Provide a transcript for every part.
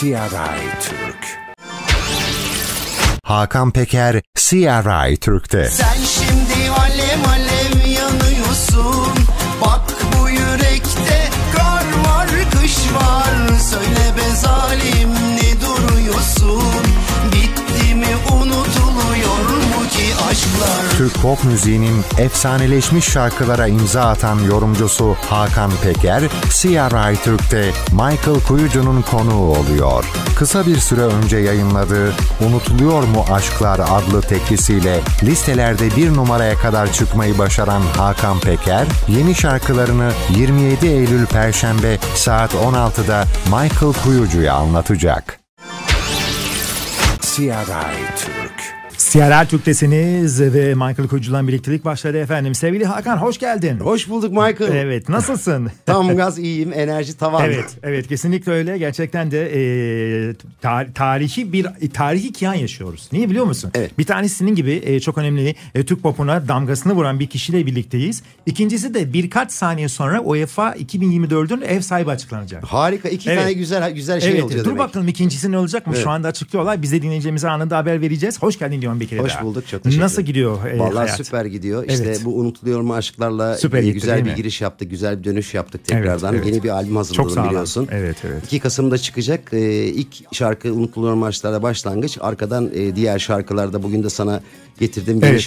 CRI Türk. Hakan Peker, CRI Türk'te. Sen şimdi alev alev Türk pop müziğinin efsaneleşmiş şarkılara imza atan yorumcusu Hakan Peker, CRI Türk'te Michael Kuyucu'nun konuğu oluyor. Kısa bir süre önce yayınladığı Unutuluyor mu Aşklar adlı teklisiyle listelerde bir numaraya kadar çıkmayı başaran Hakan Peker, yeni şarkılarını 27 Eylül Perşembe saat 16'da Michael Kuyucu'ya anlatacak. CRI Türk. CRR Türk'tesiniz ve Michael Kocu'dan birliktelik başladı efendim. Sevgili Hakan hoş geldin. Hoş bulduk Michael. Evet nasılsın? Tam gaz iyiyim, enerji tavan. Evet, evet kesinlikle öyle. Gerçekten de e, tar- tarihi bir tarihi kiyan yaşıyoruz. Niye biliyor musun? Evet. Bir tanesi senin gibi e, çok önemli e, Türk popuna damgasını vuran bir kişiyle birlikteyiz. İkincisi de birkaç saniye sonra UEFA 2024'ün ev sahibi açıklanacak. Harika. iki Evet. tane güzel güzel şey evet, olacak dur demek. bakalım ikincisi ne olacak mı? Evet. Şu anda açıklıyorlar. Biz de dinleyeceğimize anında haber vereceğiz. Hoş geldin diyorum bir kere Hoş daha. bulduk, çok teşekkür Nasıl gidiyor e, Vallahi hayat? süper gidiyor. İşte Evet. bu unutuluyor mu aşklarla Süper e, gitti, güzel bir mi? giriş yaptık. Güzel bir dönüş yaptık tekrardan. evet. Yeni bir albüm Çok hazırladım sağlam. biliyorsun. Evet, evet. 2 Kasım'da çıkacak. E, ilk şarkı unutuluyor mu aşklarla başlangıç. Arkadan e, diğer şarkılarda bugün de sana getirdiğim yeni Evet,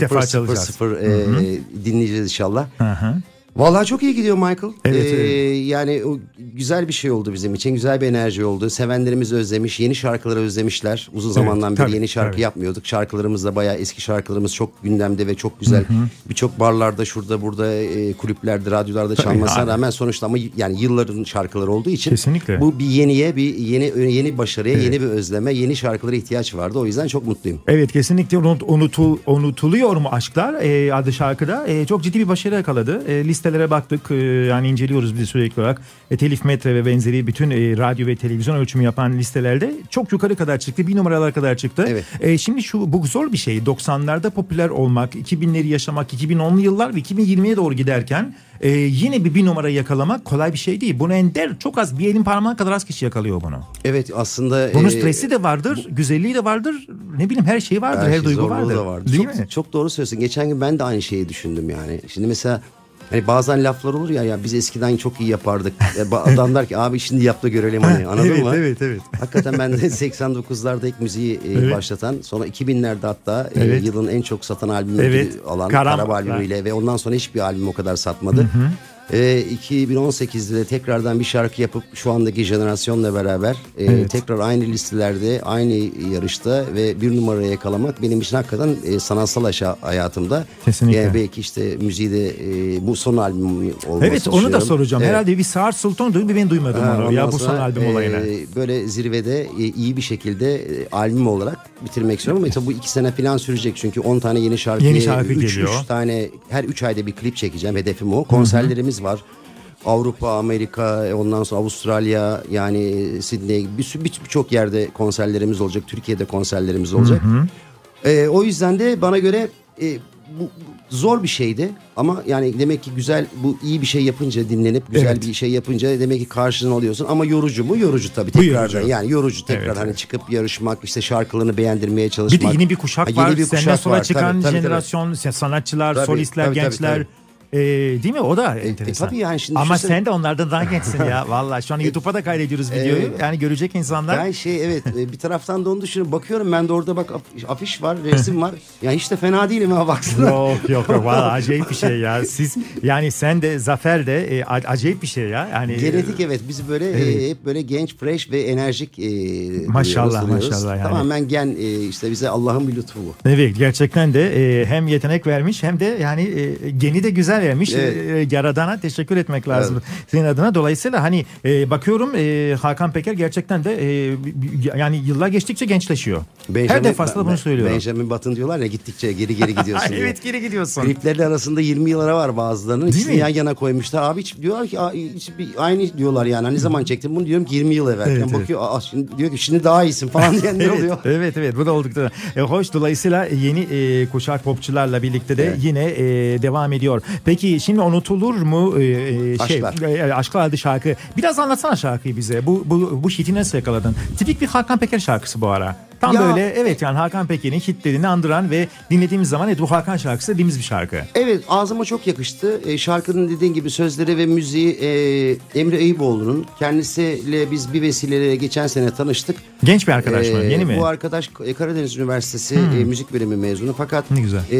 defa 0 0 çalacağız. 0 e, dinleyeceğiz inşallah. Hı hı. Vallahi çok iyi gidiyor Michael. Evet, Ee, evet. Yani o güzel bir şey oldu bizim için. Güzel bir enerji oldu. Sevenlerimiz özlemiş. Yeni şarkıları özlemişler. Uzun zamandan beri tabii, yeni şarkı tabii. yapmıyorduk. Şarkılarımız da bayağı eski şarkılarımız çok gündemde ve çok güzel. Birçok barlarda şurada burada e, kulüplerde radyolarda çalmasına yani. rağmen sonuçta ama yani yılların şarkıları olduğu için Kesinlikle. bu bir yeniye bir yeni yeni başarıya yeni bir özleme yeni şarkılara ihtiyaç vardı. O yüzden çok mutluyum. Evet kesinlikle unut, unutul, unutuluyor mu aşklar e, adı şarkıda e, çok ciddi bir başarı yakaladı. E, listelere baktık e, yani inceliyoruz biz sürekli olarak. E, telif metre ve benzeri bütün e, radyo ve televizyon ölçümü yapan listelerde çok yukarı kadar çıktı. Bir numaralara kadar çıktı. Evet. E, şimdi şu bu zor bir şey. 90'larda popüler olmak, 2000'leri yaşamak, 2010'lu yıllar ve 2020'ye doğru giderken e, yine bir bir numara yakalamak kolay bir şey değil. Bunu ender çok az bir elin parmağı kadar az kişi yakalıyor bunu. Evet aslında Bunun e, stresi de vardır, güzelliği de vardır. Ne bileyim her şeyi vardır, her, Her şey duygu vardır. da vardı. Değil çok, mi? çok doğru söylüyorsun. Geçen gün ben de aynı şeyi düşündüm yani. Şimdi mesela hani bazen laflar olur ya ya biz eskiden çok iyi yapardık. E, Adam der ki abi şimdi yap da görelim hani anladın evet, mı? evet, evet. Hakikaten ben de 89'larda ilk müziği e, başlatan sonra 2000'lerde hatta Evet. yılın en çok satan albümü Evet. alan Karam- Karab albümüyle ve ondan sonra hiçbir albüm o kadar satmadı. E, 2018'de de tekrardan bir şarkı yapıp şu andaki jenerasyonla beraber e, Evet. tekrar aynı listelerde aynı yarışta ve bir numaraya yakalamak benim için hakikaten e, sanatsal aşa- hayatımda Kesinlikle. e, belki işte müziği de e, bu son albüm olması Evet onu da soracağım. Evet. Herhalde bir Saat Sultan duydu bir ben duymadım Ha, onu. Ya bu son albüm e, olayını. Böyle zirvede e, iyi bir şekilde e, albüm olarak bitirmek istiyorum ama tabii bu iki sene falan sürecek çünkü 10 tane yeni şarkı, Yeni şarkı üç, geliyor. üç tane her 3 ayda bir klip çekeceğim hedefim o. Konserlerimiz var. Avrupa, Amerika, ondan sonra Avustralya yani Sydney bir sürü- bir- birçok yerde konserlerimiz olacak. Türkiye'de konserlerimiz olacak. E, o yüzden de bana göre e, bu zor bir şeydi ama yani demek ki güzel bu iyi bir şey yapınca dinlenip güzel Evet. bir şey yapınca demek ki karşılığını alıyorsun ama yorucu mu? Yorucu tabii tekrardan. yorucu. Yani yorucu tekrar Evet, hani evet. çıkıp yarışmak işte şarkılarını beğendirmeye Bir çalışmak. de yeni bir kuşak Ha, yeni var. bir Senden kuşak sonra var. çıkan Tabii, tabii, tabii. jenerasyon sanatçılar, Tabii, solistler, tabii, tabii, gençler. tabii. Ee, değil mi? O da enteresan. tabii yani şimdi Ama düşünsene- sen de onlardan daha gençsin ya. Vallahi şu an YouTube'a da kaydediyoruz videoyu. Evet. Yani görecek insanlar. Ben şey evet e, bir taraftan da onu düşünüyorum. Bakıyorum ben de orada bak af- afiş var, resim var. Ya hiç de fena değilim ha baksana. Yok yok yok valla acayip bir şey ya. Siz yani sen de Zafer de e, acayip bir şey ya. Yani Genetik evet bizi böyle e, Evet. hep böyle genç, fresh ve enerjik e, Maşallah, maşallah yani. Tamamen gen e, işte bize Allah'ın bir lütfu bu. Evet gerçekten de e, hem yetenek vermiş hem de yani e, geni de güzel vermiş. Evet. E, Yaradana teşekkür etmek lazım senin adına. Dolayısıyla hani e, bakıyorum e, Hakan Peker gerçekten de e, yani yıllar geçtikçe gençleşiyor. Her defasında bunu söylüyorum. Benjamin Button diyorlar ya gittikçe geri geri gidiyorsun evet geri gidiyorsun. Kliplerin arasında 20 yıllara var bazılarının. Değil İkisini mi? yan yana koymuşlar. Abi diyorlar ki "Aa, hiç bir- aynı diyorlar yani. Ne zaman çektin bunu diyorum ki 20 yıl evvel. Evet, Yani evet. bakıyor Aa, şimdi, diyor ki şimdi daha iyisin falan diyenler Evet, oluyor. evet evet bu da oldukça e, hoş dolayısıyla yeni e, kuşak popçularla birlikte de Evet. yine e, devam ediyor. Peki şimdi unutulur mu e, e, şey Aşklar. e, Aşklar adlı şarkı? Biraz anlatsana şarkıyı bize. Bu bu bu şiti nasıl yakaladın? Tipik bir Hakan Peker şarkısı bu ara. Tam Ya- böyle evet yani Hakan Peker'in hitlerini andıran ve dinlediğimiz zaman evet bu Hakan şarkısı dediğimiz bir şarkı. Evet ağzıma çok yakıştı. E, şarkının dediğin gibi sözleri ve müziği e, Emre Eyüboğlu'nun. Kendisiyle biz bir vesileyle geçen sene tanıştık. Genç bir arkadaş mı? Ee, Yeni mi? Hmm. Bu arkadaş e, Karadeniz Üniversitesi e, müzik bölümü mezunu fakat Ne güzel. e,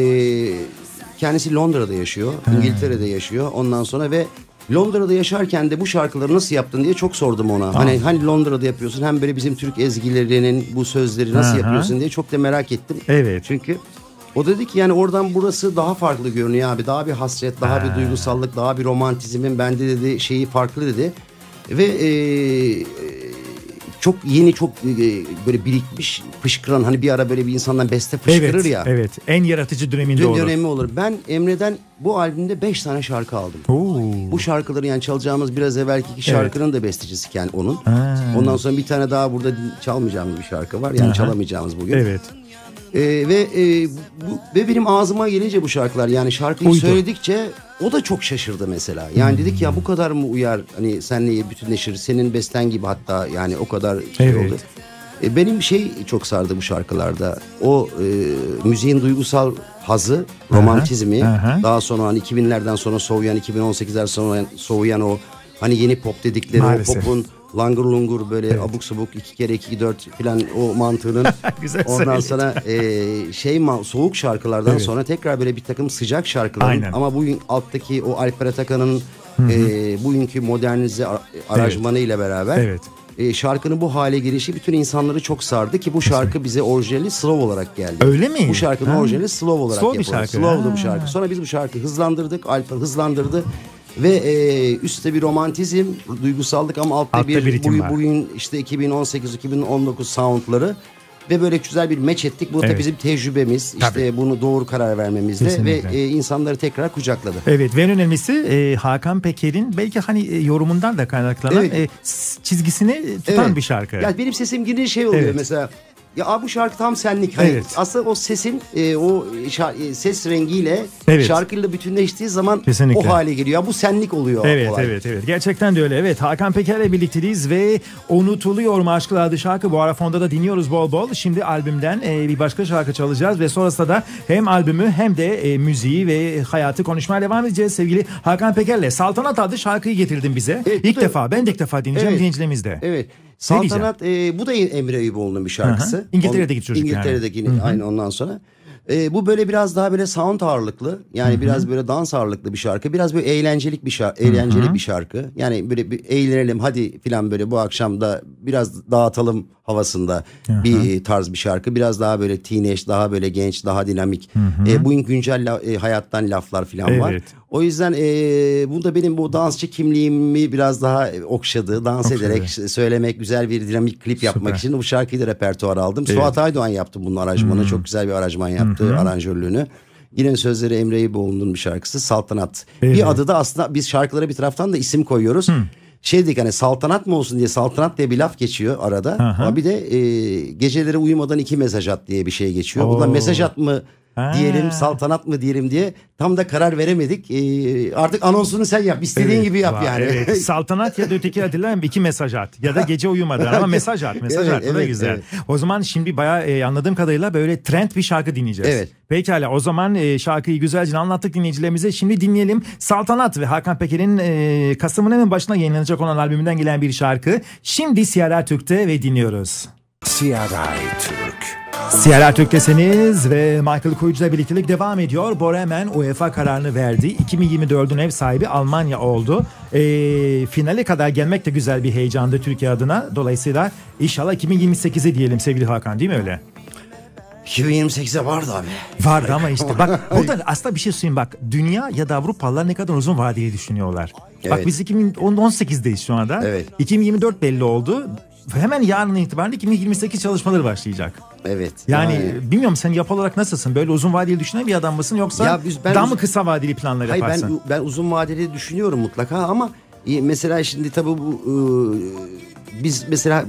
kendisi Londra'da yaşıyor, İngiltere'de yaşıyor. Ondan sonra ve Londra'da yaşarken de bu şarkıları nasıl yaptın diye çok sordum ona. Hani hani Londra'da yapıyorsun hem böyle bizim Türk ezgilerinin bu sözleri nasıl Aha. yapıyorsun diye çok da merak ettim. Evet. Çünkü o dedi ki yani oradan burası daha farklı görünüyor abi. Daha bir hasret, daha bir duygusallık, daha bir romantizmin bende dedi şeyi farklı dedi. Ve e, çok yeni çok e, böyle birikmiş fışkıran hani bir ara böyle bir insandan beste fışkırır Evet, ya. evet. En yaratıcı döneminde Dün olur. dönemi olur. Ben Emre'den bu albümde 5 tane şarkı aldım. Oo. Bu şarkıları yani çalacağımız biraz evvelki iki şarkının da bestecisi yani onun. Ha. Ondan sonra bir tane daha burada çalmayacağımız bir şarkı var. Yani çalamayacağımız bugün. Evet. Ee, ve e, bu, ve benim ağzıma gelince bu şarkılar yani şarkıyı Uydu. söyledikçe o da çok şaşırdı mesela. Yani dedik ya bu kadar mı uyar hani senle bütünleşir senin besten gibi hatta yani o kadar şey Evet. oldu. E, benim şey çok sardı bu şarkılarda. O e, müziğin duygusal hazı, romantizmi, aha. daha sonra hani 2000'lerden sonra soğuyan, 2018'ler sonra soğuyan o hani yeni pop dedikleri Maalesef. o popun langur lungur böyle abuk sabuk iki kere iki dört filan o mantığının Güzel ondan sonra e, şey soğuk şarkılardan Evet. sonra tekrar böyle bir takım sıcak şarkıların Aynen. ama bugün alttaki o Alper Atakan'ın e, bugünkü modernize ar- aranjmanı ile beraber Evet. e, şarkının bu hale girişi bütün insanları çok sardı ki bu şarkı bize orijinali slow olarak geldi. Öyle mi? Bu şarkının Ha. orijinali slow olarak Slow bir yapıldı. şarkı. Slow'du bu şarkı. Sonra biz bu şarkıyı hızlandırdık. Alper hızlandırdı. Ve e, üstte bir romantizm, duygusallık ama altta, Altta bir, bir bugün, var. bugün işte 2018-2019 soundları ve böyle güzel bir match ettik. Bu da Evet. bizim tecrübemiz. İşte Tabii. bunu doğru karar vermemizde ve Kesinlikle. e, insanları tekrar kucakladı. Evet ve en önemlisi e, Hakan Peker'in belki hani e, yorumundan da kaynaklanan Evet. e, çizgisini tutan Evet. bir şarkı. Ya benim sesim girince şey oluyor Evet. mesela. Ya abi bu şarkı tam senlik. Hani Evet. Aslında o sesin e, o şa- e, ses rengiyle Evet. şarkıyla bütünleştiği zaman Kesinlikle. o hale geliyor. Ya bu senlik oluyor. Evet olay. evet evet gerçekten de öyle evet Hakan Peker'le birlikteyiz ve Unutuluyor mu Aşklar adlı şarkı bu ara fonda da dinliyoruz bol bol şimdi albümden e, bir başka şarkı çalacağız ve sonrasında da hem albümü hem de e, müziği ve hayatı konuşmaya devam edeceğiz sevgili Hakan Peker'le Saltanat adlı şarkıyı getirdin bize Evet, ilk defa ben de ilk defa dinleyeceğim Evet. dinleyicilerimiz de. Evet. Saltanat e, bu da Emre Eyüboğlu'nun bir şarkısı. Hı hı. İngiltere'deki çocuk yani. İngiltere'deki yine aynı ondan sonra. E, bu böyle biraz daha böyle sound ağırlıklı. Yani biraz böyle dans ağırlıklı bir şarkı. Biraz böyle eğlencelik bir şarkı, eğlenceli bir şarkı. Yani böyle bir eğlenelim hadi filan böyle bu akşam da biraz dağıtalım havasında bir tarz bir şarkı. Biraz daha böyle teenage, daha böyle genç, daha dinamik. E, bugün güncel la- e, hayattan laflar filan var. Evet. O yüzden e, bu da benim bu dansçı kimliğimi biraz daha okşadı. Dans Okşadı. ederek söylemek, güzel bir dinamik klip yapmak Süper. için bu şarkıyı da repertuara aldım. Suat Aydoğan yaptı bunun aranjmanı. Hmm. Çok güzel bir aranjman yaptı aranjörlüğünü. Yine sözleri Emre İboğlu'nun bir şarkısı Saltanat. Evet. Bir adı da aslında biz şarkılara bir taraftan da isim koyuyoruz. Şey dedik hani saltanat mı olsun diye saltanat diye bir laf geçiyor arada. Aha. Ama bir de e, geceleri uyumadan iki mesaj at diye bir şey geçiyor. Bundan Oo. mesaj at mı Ha. diyelim saltanat mı diyelim diye tam da karar veremedik. E, artık anonsunu sen yap istediğin Evet, gibi yap var, yani. Evet. Saltanat ya da öteki adıyla iki mesaj at. Ya da gece uyumadan ama mesaj at. Mesaj Evet, at. O da evet, güzel. evet. O zaman şimdi bayağı e, anladığım kadarıyla böyle trend bir şarkı dinleyeceğiz. Evet. Pekala o zaman e, şarkıyı güzelce anlattık dinleyicilerimize. Şimdi dinleyelim. Saltanat ve Hakan Peker'in e, Kasım'ın hemen başına yayınlanacak olan albümünden gelen bir şarkı. Şimdi Siyara Türk'te ve dinliyoruz. CRI Türk. Siyara Türk'tesiniz ve Michael Kuyucu'la birliktelik devam ediyor. Bora hemen UEFA kararını verdi. 2024'ün ev sahibi Almanya oldu. Ee, finale kadar gelmek de güzel bir heyecandı Türkiye adına. Dolayısıyla inşallah 2028'e diyelim sevgili Hakan değil mi öyle? 2028'e vardı abi. Vardı ama işte bak burada aslında bir şey söyleyeyim bak dünya ya da Avrupalılar ne kadar uzun vadeli düşünüyorlar. Bak Evet. biz 2018'deyiz şu anda. Evet. 2024 belli oldu. Hemen yarın itibaren 2028 çalışmaları başlayacak. Evet. Yani bilmiyorum sen yapı olarak nasılsın? Böyle uzun vadeli düşünen bir adam mısın yoksa Ya biz- ben daha mı kısa vadeli planlar Hayır yaparsın? ben ben uzun vadeli düşünüyorum mutlaka ama e, mesela şimdi tabii bu e, biz mesela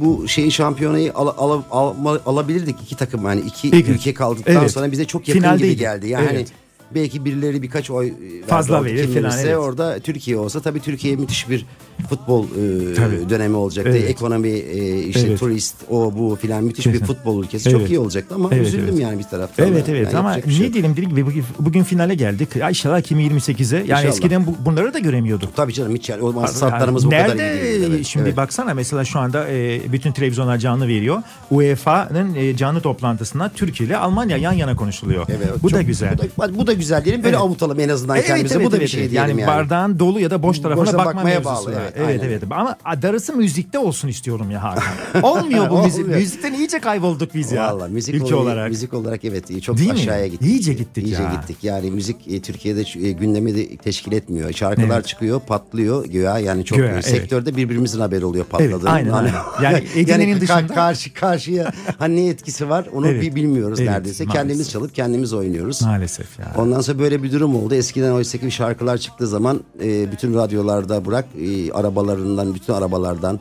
bu şeyi şampiyonayı al, al- alma- alabilirdik iki takım yani iki İlk- ülke kaldıktan Evet. sonra bize çok yakın Finaldeydi. gibi geldi. Yani Evet. Belki birileri birkaç oy e, Fazla verir falan, evet. orada Türkiye olsa tabii Türkiye müthiş bir futbol e, Tabii. dönemi olacaktı. Evet. Ekonomi e, işte Evet. turist o bu filan müthiş bir futbol ülkesi. Evet. Çok iyi olacaktı ama Evet, üzüldüm evet. yani bir taraftan. Evet da. evet Yani ama şey ne diyelim gibi bugün, bugün finale geldik. Ya inşallah 2028'e. Yani İnşallah. eskiden bu, bunları da göremiyorduk. Tabii canım hiç yani o maksatlarımız bu Nerede kadar iyi değil. Evet, şimdi evet. baksana mesela şu anda e, bütün televizyonlar canlı veriyor. UEFA'nın e, canlı toplantısında Türkiye ile Almanya yan yana konuşuluyor. Evet, bu çok- da güzel. Bu da, bu da güzel diyelim. Böyle Evet. avutalım en azından kendimize. bu da bir şey diyelim yani. yani. bardağın dolu ya da boş tarafına Boşuna bakma bakmaya bağlı, evet, Evet aynen. evet. Ama darısı müzikte olsun istiyorum ya Hakan. Olmuyor bu müzik. Müzikten iyice kaybolduk biz ya. Valla müzik ülke olarak. müzik olarak evet çok Değil mi? aşağıya gittik. İyice gittik İyice ya. gittik. Yani müzik e, Türkiye'de e, gündemi de teşkil etmiyor. Şarkılar Evet. çıkıyor, patlıyor güya yani çok Güya, e, evet. sektörde birbirimizin haberi oluyor patladığını. aynen, aynen. Yani Ege'nin ka- dışında- karşı karşıya hani ne etkisi var onu Evet. bir bilmiyoruz Evet, neredeyse. maalesef. Kendimiz çalıp kendimiz oynuyoruz. Maalesef ya. Ondan sonra böyle bir durum oldu. Eskiden oysa ki şarkılar çıktığı zaman e, bütün radyolarda bırak e, arabalarından, bütün arabalardan,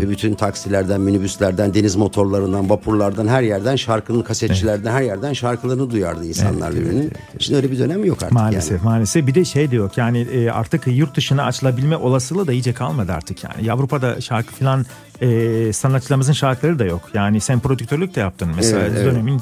ve bütün taksilerden, minibüslerden, deniz motorlarından, vapurlardan her yerden şarkının kasetçilerden her yerden şarkılarını duyardı insanlar Evet, birbirinin. Şimdi öyle bir dönem yok artık Maalesef yani. maalesef bir de şey de yok yani e, artık yurt dışına açılabilme olasılığı da iyice kalmadı artık yani Avrupa'da şarkı falan e, sanatçılarımızın şarkıları da yok yani sen prodüktörlük de yaptın mesela Evet, evet. dönemin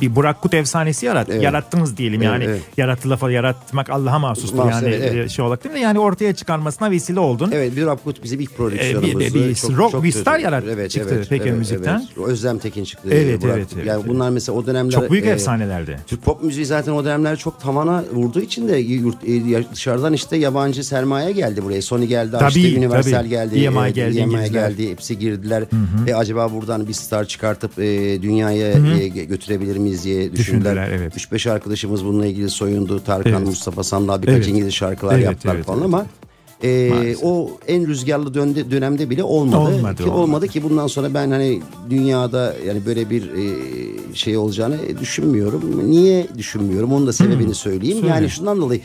bir Burak Kut efsanesi yarat, Evet. yarattınız diyelim yani Evet, yarattı lafı yaratmak Allah'a mahsustur Mahsus, yani evet, evet. e, şey olarak değil mi yani ortaya çıkarmasına vesile oldun. Evet bir Rapkut bizim ilk E, prodüksiyonumuzdu. bir- bir rock, bir star yarat- çıktı Peker Müzik'ten. Evet. Özlem Tekin çıktı. Evet, Burak evet, Kut. evet, Yani evet. bunlar mesela o dönemler Çok büyük e, efsanelerdi. Türk pop müziği zaten o dönemler çok tavana vurduğu için de yurt, e, dışarıdan işte yabancı sermaye geldi buraya. Sony geldi, Tabii, açtı, Universal tabii. geldi, EMI e, geldi, EMI geldi, hepsi girdiler. Ve acaba buradan bir star çıkartıp e, dünyaya e, gö- götürebilir miyiz diye düşündüler. Düşündüler, evet. 3-5 arkadaşımız bununla ilgili soyundu. Tarkan, Evet. Mustafa Sandal birkaç Evet. İngiliz şarkılar Evet, yaptılar evet, falan evet. ama e, Maalesef. o en rüzgarlı dönemde, dönemde bile olmadı. Olmadı, ki olmadı. olmadı ki bundan sonra ben hani dünyada yani böyle bir e, şey olacağını düşünmüyorum. Niye düşünmüyorum? Onun da sebebini söyleyeyim. Söyle. Yani şundan dolayı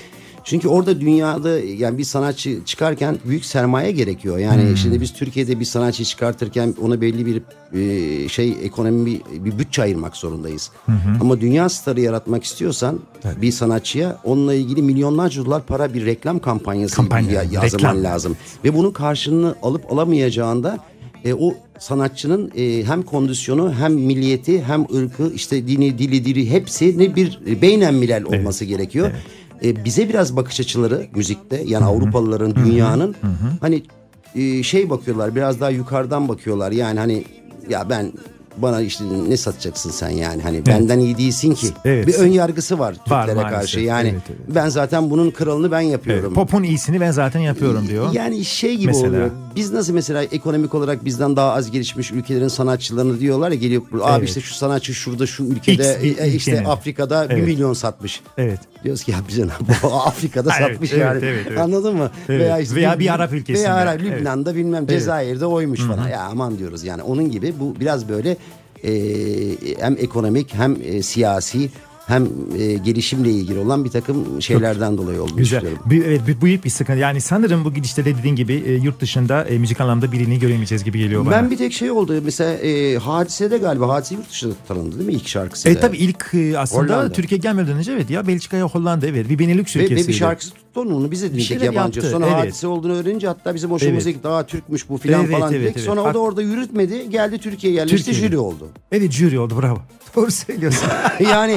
çünkü orada dünyada yani bir sanatçı çıkarken büyük sermaye gerekiyor. Yani şimdi biz Türkiye'de bir sanatçı çıkartırken ona belli bir e, şey ekonomi bir, bir bütçe ayırmak zorundayız. Ama dünya starı yaratmak istiyorsan bir sanatçıya onunla ilgili milyonlarca dolar para bir reklam kampanyası Kampanya, ya, yazman reklam. lazım. Ve bunun karşılığını alıp alamayacağında e, o sanatçının e, hem kondisyonu hem milliyeti hem ırkı işte dini dili dili hepsini bir beynen milel olması gerekiyor. E, bize biraz bakış açıları müzikte yani Avrupalıların dünyanın hani e, şey bakıyorlar biraz daha yukarıdan bakıyorlar. Yani hani ya ben bana işte ne satacaksın sen yani hani benden iyi değilsin ki Evet. bir ön yargısı var Var Türklere maalesef. karşı yani Evet, evet. ben zaten bunun kralını ben yapıyorum. Pop'un iyisini ben zaten yapıyorum diyor. Yani şey gibi Mesela. oluyor. Biz nasıl mesela ekonomik olarak bizden daha az gelişmiş ülkelerin sanatçılarını diyorlar ya geliyor abi Evet. işte şu sanatçı şurada şu ülkede X bir e, işte ülkenin. Afrika'da bir Evet. milyon satmış. Evet. Diyoruz ki ya bize ne bu Afrika'da Evet, satmış evet, yani. evet, evet. Anladın mı? Evet. Veya bir Arap ülkesinde. Veya Arap, Evet. Lübnan'da bilmem Cezayir'de oymuş falan. Ya aman diyoruz yani. Onun gibi bu biraz böyle e, hem ekonomik hem e, siyasi hem e, gelişimle ilgili olan bir takım şeylerden dolayı olduğunu Güzel. düşünüyorum. Bir, evet, bir, büyük bir sıkıntı. Yani sanırım bu gidişte de dediğin gibi e, yurt dışında e, müzik anlamda birini göremeyeceğiz gibi geliyor bana. Ben bir tek şey oldu mesela e, Hadise'de galiba Hadise yurt dışında tanındı değil mi ilk şarkısı? E tabii ilk e, aslında Hollanda. Türkiye gelmeden önce evet ya Belçika'ya Hollanda evet bir Benelux ve, ve ülkesiydi. bir şarkısı tuttu onu, onu bize dinledik yabancı. yaptı, Sonra evet. hadise olduğunu öğrenince hatta bizim hoşumuza Evet. gitti. Aa Türkmüş bu filan Evet, falan evet, dedik. evet. Sonra o Hak- da orada yürütmedi. Geldi Türkiye'ye yerleşti Türkiye'de. jüri oldu. Evet jüri oldu bravo. Doğru söylüyorsun. yani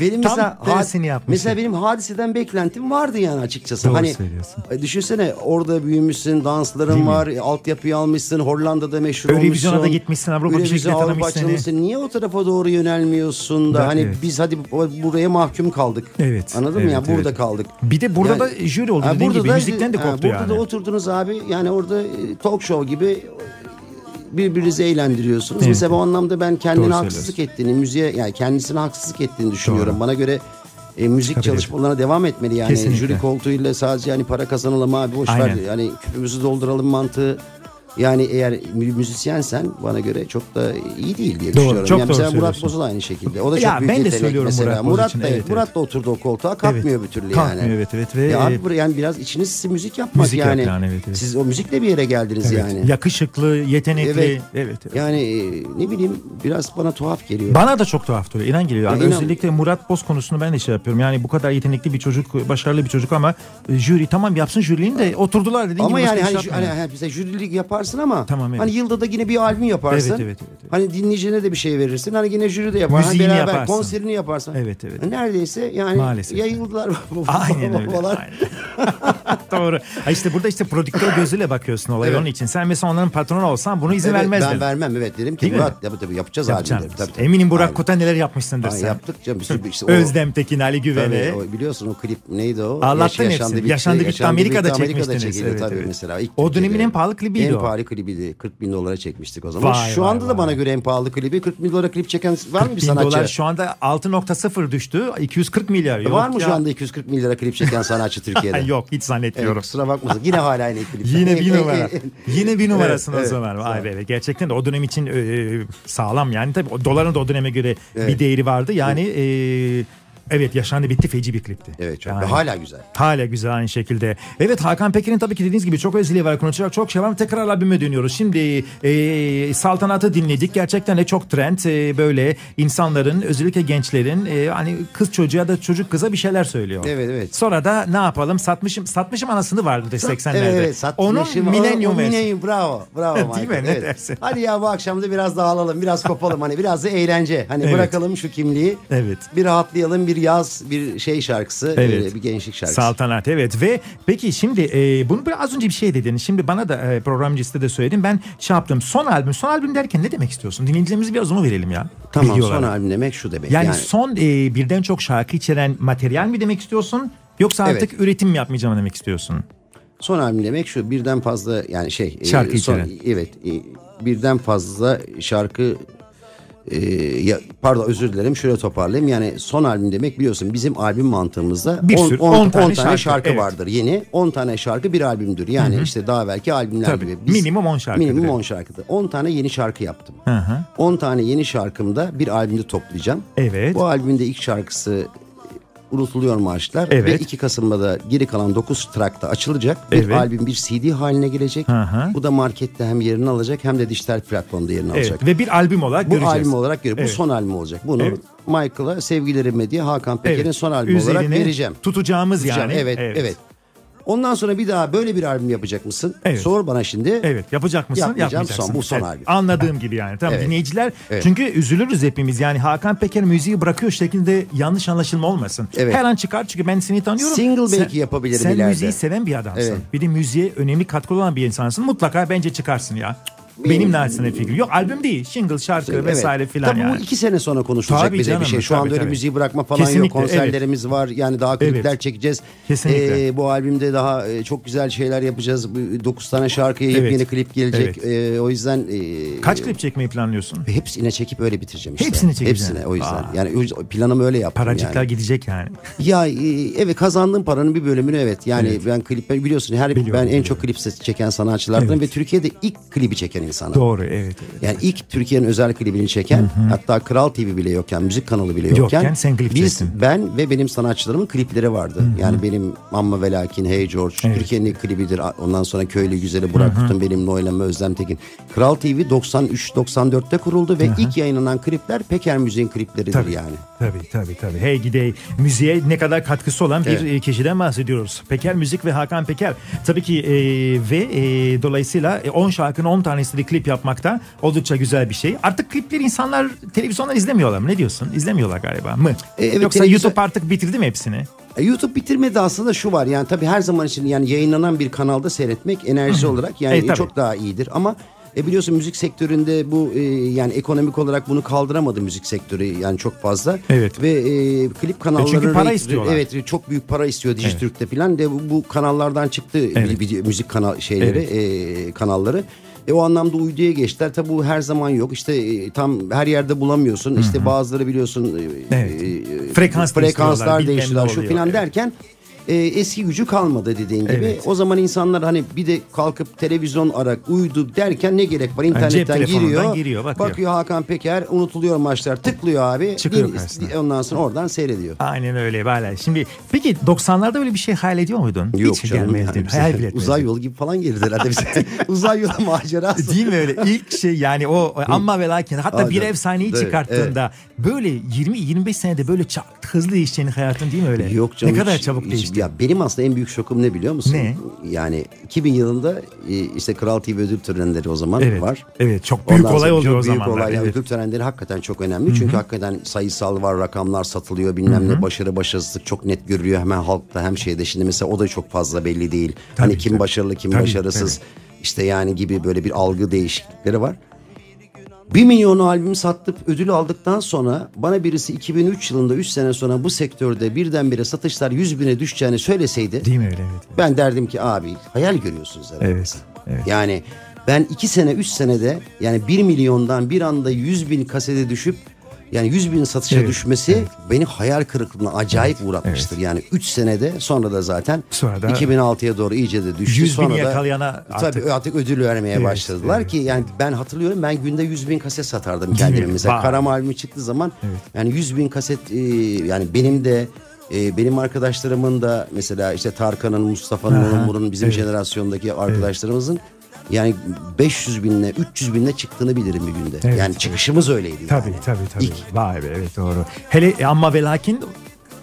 benim Tam mesela tersini yapmış. mesela benim hadiseden beklentim vardı yani açıkçası. Doğru hani söylüyorsun. e, düşünsene orada büyümüşsün, dansların var, e, altyapıyı almışsın, Hollanda'da meşhur Eurovision'a olmuşsun. da gitmişsin, Avrupa bir şekilde Avrupa tanımış seni. açılmışsın. Niye o tarafa doğru yönelmiyorsun da Ben- hani evet. biz hadi bu- buraya mahkum kaldık. Evet, Anladın mı evet, ya? Burada evet. kaldık. Bir de burada Yani- da jüri oldu Ha, burada da- müzikten de ha, koptu burada yani. da oturdunuz abi yani orada e, talk show gibi birbirinizi eğlendiriyorsunuz. Evet. Mesela bu anlamda ben kendine Doğru haksızlık ettiğini, müziğe yani kendisine haksızlık ettiğini düşünüyorum. Doğru. Bana göre e, müzik Tabii, çalışmalarına devam etmeli yani. Kesinlikle. Jüri koltuğuyla sadece hani para kazanalım abi boş ver Aynen. yani küpümüzü dolduralım mantığı Yani eğer mü- müzisyensen bana göre çok da iyi değil diye Doğru, düşünüyorum. çok yani doğru mesela Murat. Boz da aynı şekilde. O da Ya çok büyük ben de söylüyorum mesela. Murat Murat için, da, evet, Murat da oturdu o koltuğa kalkmıyor bir türlü Kalkmıyor, yani. evet, evet. Ve, Ya abi yani biraz içiniz size müzik yapmak Müzik yani. yap yani, evet, evet. Siz o müzikle bir yere geldiniz Evet, yani. Yakışıklı, yetenekli. Evet. Evet. evet. Yani e, ne bileyim biraz bana tuhaf geliyor. Bana da çok tuhaf duruyor. İnan geliyor. Yani inan- Özellikle Murat Boz konusunu ben de şey yapıyorum. Yani bu kadar yetenekli bir çocuk, başarılı bir çocuk ama jüri tamam yapsın jüriliğini de oturdular dediğin Ama gibi. yani başka hani, şey hani, hani bize jürilik yaparsın ama Tamam, evet. hani yılda da yine bir albüm yaparsın. Evet, evet, evet, evet. Hani dinleyicine de bir şey verirsin. Hani yine jüri de yaparsın. Müziğini beraber yaparsın. konserini yaparsın. Evet, evet. Neredeyse yani Maalesef. yayıldılar. Aynen öyle. aynen. Doğru. Ha işte burada işte prodüktör gözüyle bakıyorsun olaya Evet. onun için. Sen mesela onların patronu olsan bunu izin Evet, vermezdin. ben vermem evet dedim ki Değil? Murat tabii tabii yapacağız albümleri. Tabii, tabii. Eminim Burak. Kut'a neler yapmışsındır Aynen, sen. Yaptık canım. işte o- Özlem Tekin, Ali Güven'e. Biliyorsun o klip neydi o? Anlattın Yaş- hepsini. bitti, Yaşandı bitti, Amerika'da çekmiştiniz. çekildi Evet, tabii evet. mesela. İlk O dönemin en pahalı klibiydi En o. pahalı klibiydi. 40 bin dolara çekmiştik o zaman. Vay, Şu vay, anda da vay. bana göre en pahalı klibi 40 bin dolara klip çeken var mı bir 1000 sanatçı? dolar şu anda 6.0 düştü. 240 milyar. Yok var mı şu ya. anda 240 bin lira klip çeken sanatçı Türkiye'de? Yok hiç Evet, zannetmiyorum. kusura bakmasın. Yine hala aynı klip. Yine bir numara. Yine bir numarasın Evet, o evet. zaman. Vay be. Gerçekten de o dönem için e, sağlam yani. Tabii doların da o döneme göre bir değeri vardı. Yani e, evet yaşandı bitti feci bir klipti. Evet çok. Yani- Hala güzel. Hala güzel aynı şekilde. Evet Hakan Peker'in tabii ki dediğiniz gibi çok özelliği var konuşacak çok şey var tekrar albüme dönüyoruz. Şimdi e, Saltanat'ı dinledik. Gerçekten de çok trend e, böyle insanların özellikle gençlerin e, hani kız çocuğa da çocuk kıza bir şeyler söylüyor. Evet, evet. Sonra da ne yapalım satmışım satmışım anasını vardı da 80'lerde. Evet evet. Sat, Onun milenyum milenyum bravo. Bravo Değil mi? Ne Evet. dersin? Hadi ya bu akşam da biraz dağılalım. Biraz kopalım. Hani biraz da eğlence. Hani Evet. bırakalım şu kimliği. Evet. Bir rahatlayalım. Bir yaz bir şey şarkısı. Evet. e, bir gençlik şarkısı. Saltanat evet ve peki şimdi e, bunu biraz az önce bir şey dedin. Şimdi bana da e, programcısı da söyledim. Ben şey yaptım. Son albüm. Son albüm derken ne demek istiyorsun? Dinleyicilerimize biraz onu verelim ya. Tamam Videolara. son albüm demek şu demek. Yani, Yani, son e, birden çok şarkı içeren materyal mi demek istiyorsun? Yoksa artık Evet. üretim mi yapmayacağım demek istiyorsun? son albüm demek şu birden fazla yani şey. e, Şarkı son, içeren. Evet. e, birden fazla şarkı e, ya, pardon özür dilerim şöyle toparlayayım. Yani son albüm demek biliyorsun bizim albüm mantığımızda Bir 10 sürü, 10 on 10 tane tane, şarkı, şarkı, evet. vardır. Yeni 10 tane şarkı bir albümdür. Yani işte daha belki albümler Tabii, gibi. Minimum 10 şarkıdır, minimum evet. 10 şarkıdır. 10 tane yeni şarkı yaptım. Hı hı. 10 tane yeni şarkımda bir albümde toplayacağım. Evet. bu albümün de ilk şarkısı Unutuluyor Marşlar Evet. ve 2 Kasım'da da geri kalan 9 trackta açılacak. Bir Evet. albüm bir CD haline gelecek. Hı hı. Bu da markette hem yerini alacak hem de dijital platformda yerini alacak. Evet. Ve bir albüm olarak Bu göreceğiz. albüm olarak görüyorum. Evet. Bu son albüm olacak. Bunu Evet. Michael'a sevgilerime diye Hakan Peker'in Evet. son albüm olarak vereceğim. Tutacağımız Tutacağım. yani. Evet, evet. Ondan sonra bir daha böyle bir albüm yapacak mısın? Evet. Sor bana şimdi. Evet yapacak mısın? Yapmayacağım, son, bu son Evet, albüm. Anladığım gibi yani. Tamam Evet. dinleyiciler Evet. çünkü üzülürüz hepimiz yani Hakan Peker müziği bırakıyor şeklinde yanlış anlaşılma olmasın. Evet. Her an çıkar çünkü ben seni tanıyorum. Single Sen- belki yapabilirim Sen ileride. müziği seven bir adamsın. Evet. Bir de müziğe önemli katkı olan bir insansın. Mutlaka bence çıkarsın ya. Benim naçizane fikrim. Yok albüm değil. Single, şarkı Evet. vesaire filan Tabii yani. bu iki sene sonra konuşulacak Tabii bir de canım, bir şey. Şu tabii, anda öyle tabii. müziği bırakma falan Kesinlikle, yok. Konserlerimiz var. Yani daha klipler Evet. çekeceğiz. Kesinlikle. Ee, bu albümde daha e, çok güzel şeyler yapacağız. 9 tane şarkıya Evet. yepyeni klip gelecek. Ee, o yüzden e, Kaç klip çekmeyi planlıyorsun? hepsine çekip öyle bitireceğim işte. Hepsini çekeceksin. Hepsine o yüzden. Aa. Yani planımı öyle yaptım Paracıklar yani. gidecek yani. Ya e, evet kazandığım paranın bir bölümünü evet. Yani Evet. ben klip biliyorsun her Biliyorum, ben en biliyorum. çok klip çeken sanatçılardan Evet. ve Türkiye'de ilk klibi çeken insanım. Doğru evet. evet. Yani ilk Türkiye'nin özel klibini çeken hatta Kral TV bile yokken müzik kanalı bile yokken, Yokken sen klip biz çektin. ben ve benim sanatçılarımın klipleri vardı. Yani benim Amma ve Lakin, Hey George, Evet. Türkiye'nin ilk klibidir. Ondan sonra Köylü Güzeli, Burak Kutun, benim Noylem Özlem Tekin. Kral TV 93-94'te kuruldu ve ilk yayınlanan klipler Peker Müziğin klipleridir Tabii. yani. Tabii tabii tabii. Hey gidey müziğe ne kadar katkısı olan bir Evet. e, kişiden bahsediyoruz. Peker Müzik ve Hakan Peker. Tabii ki e, ve e, dolayısıyla e, 10 şarkının 10 tanesi de klip yapmakta oldukça güzel bir şey. Artık klipleri insanlar televizyonda izlemiyorlar mı? Ne diyorsun? İzlemiyorlar galiba mı? E, evet, Yoksa televizyon- YouTube artık bitirdi mi hepsini? E, YouTube bitirmedi aslında şu var yani tabii her zaman için yani yayınlanan bir kanalda seyretmek enerji olarak yani E, tabii. çok daha iyidir ama e biliyorsun müzik sektöründe bu e, yani ekonomik olarak bunu kaldıramadı müzik sektörü yani çok fazla. Evet. Ve e, klip kanalları çünkü para istiyorlar. Evet çok büyük para istiyor Dijitürk'te falan de bu, bu kanallardan çıktı Evet. müzik kanal şeyleri e, kanalları. E o anlamda uyduya geçtiler. Tabi bu her zaman yok. İşte e, tam her yerde bulamıyorsun. İşte bazıları biliyorsun e, Evet. e, değiştiriyorlar, frekanslar değiştiriyorlar şu filan derken e, eski gücü kalmadı dediğin gibi. Evet. O zaman insanlar hani bir de kalkıp televizyon arak uydu derken ne gerek var? İnternetten telefonundan giriyor, giriyor, bakıyor. bakıyor Hakan Peker unutuluyor maçlar tıklıyor abi. Çıkıyor karşısına. ondan sonra oradan seyrediyor. Aynen öyle valla. Şimdi peki 90'larda böyle bir şey hayal ediyor muydun? Yok Hiç canım gelmezdin. yani bize Hayal bile uzay yolu gibi falan gelirdi herhalde bize. uzay yolu macerası. Değil mi öyle? İlk şey yani o amma ve lakin hatta Aa, bir evet. efsaneyi Evet, çıkarttığında böyle 20-25 senede böyle çok hızlı değişeceğini hayatın değil mi öyle? Yok canım. Ne kadar hiç- çabuk hiç- değişti. Ya benim aslında en büyük şokum ne biliyor musun? Ne? Yani 2000 yılında e, işte Kral TV ödül törenleri o zaman Evet. var. Evet, çok büyük olay sonra oluyor o büyük zamanlar, olay. Evet. ödül törenleri hakikaten çok önemli. Çünkü hakikaten sayısal var, rakamlar satılıyor bilmem ne. Başarı başarısızlık çok net görülüyor hemen halkta hem şeyde. Şimdi mesela o da çok fazla belli değil. hani Tabii, kim tabii. başarılı kim Tabii, başarısız. işte yani gibi böyle bir algı değişiklikleri var. 1 milyon albüm sattık ödül aldıktan sonra bana birisi 2003 yılında 3 sene sonra bu sektörde birdenbire satışlar 100 bine düşeceğini söyleseydi Değil mi öyle? Evet. ben derdim ki abi hayal görüyorsunuz herhalde. Evet, evet. Yani ben 2 sene 3 senede yani 1 milyondan bir anda 100 bin kasete düşüp yani 100 bin satışa Evet, düşmesi beni hayal kırıklığına acayip uğratmıştır. Yani 3 senede sonra da zaten Sonra da 2006'ya doğru iyice de düştü. 100 bini sonra da, yakalayana artık- tabii artık ödül vermeye Evet, başladılar evet. ki yani ben hatırlıyorum ben günde 100 bin kaset satardım kendime. Mesela. Karam albümü çıktığı zaman yani 100 bin kaset e, yani benim de e, benim arkadaşlarımın da mesela işte Tarkan'ın, Mustafa'nın, bunun bizim evet. jenerasyondaki arkadaşlarımızın yani 500 binle 300 binle çıktığını bilirim bir günde. Evet, yani evet. çıkışımız öyleydi. Tabii yani. tabii tabii. İlk Vay be evet doğru. Hele e, amma ve lakin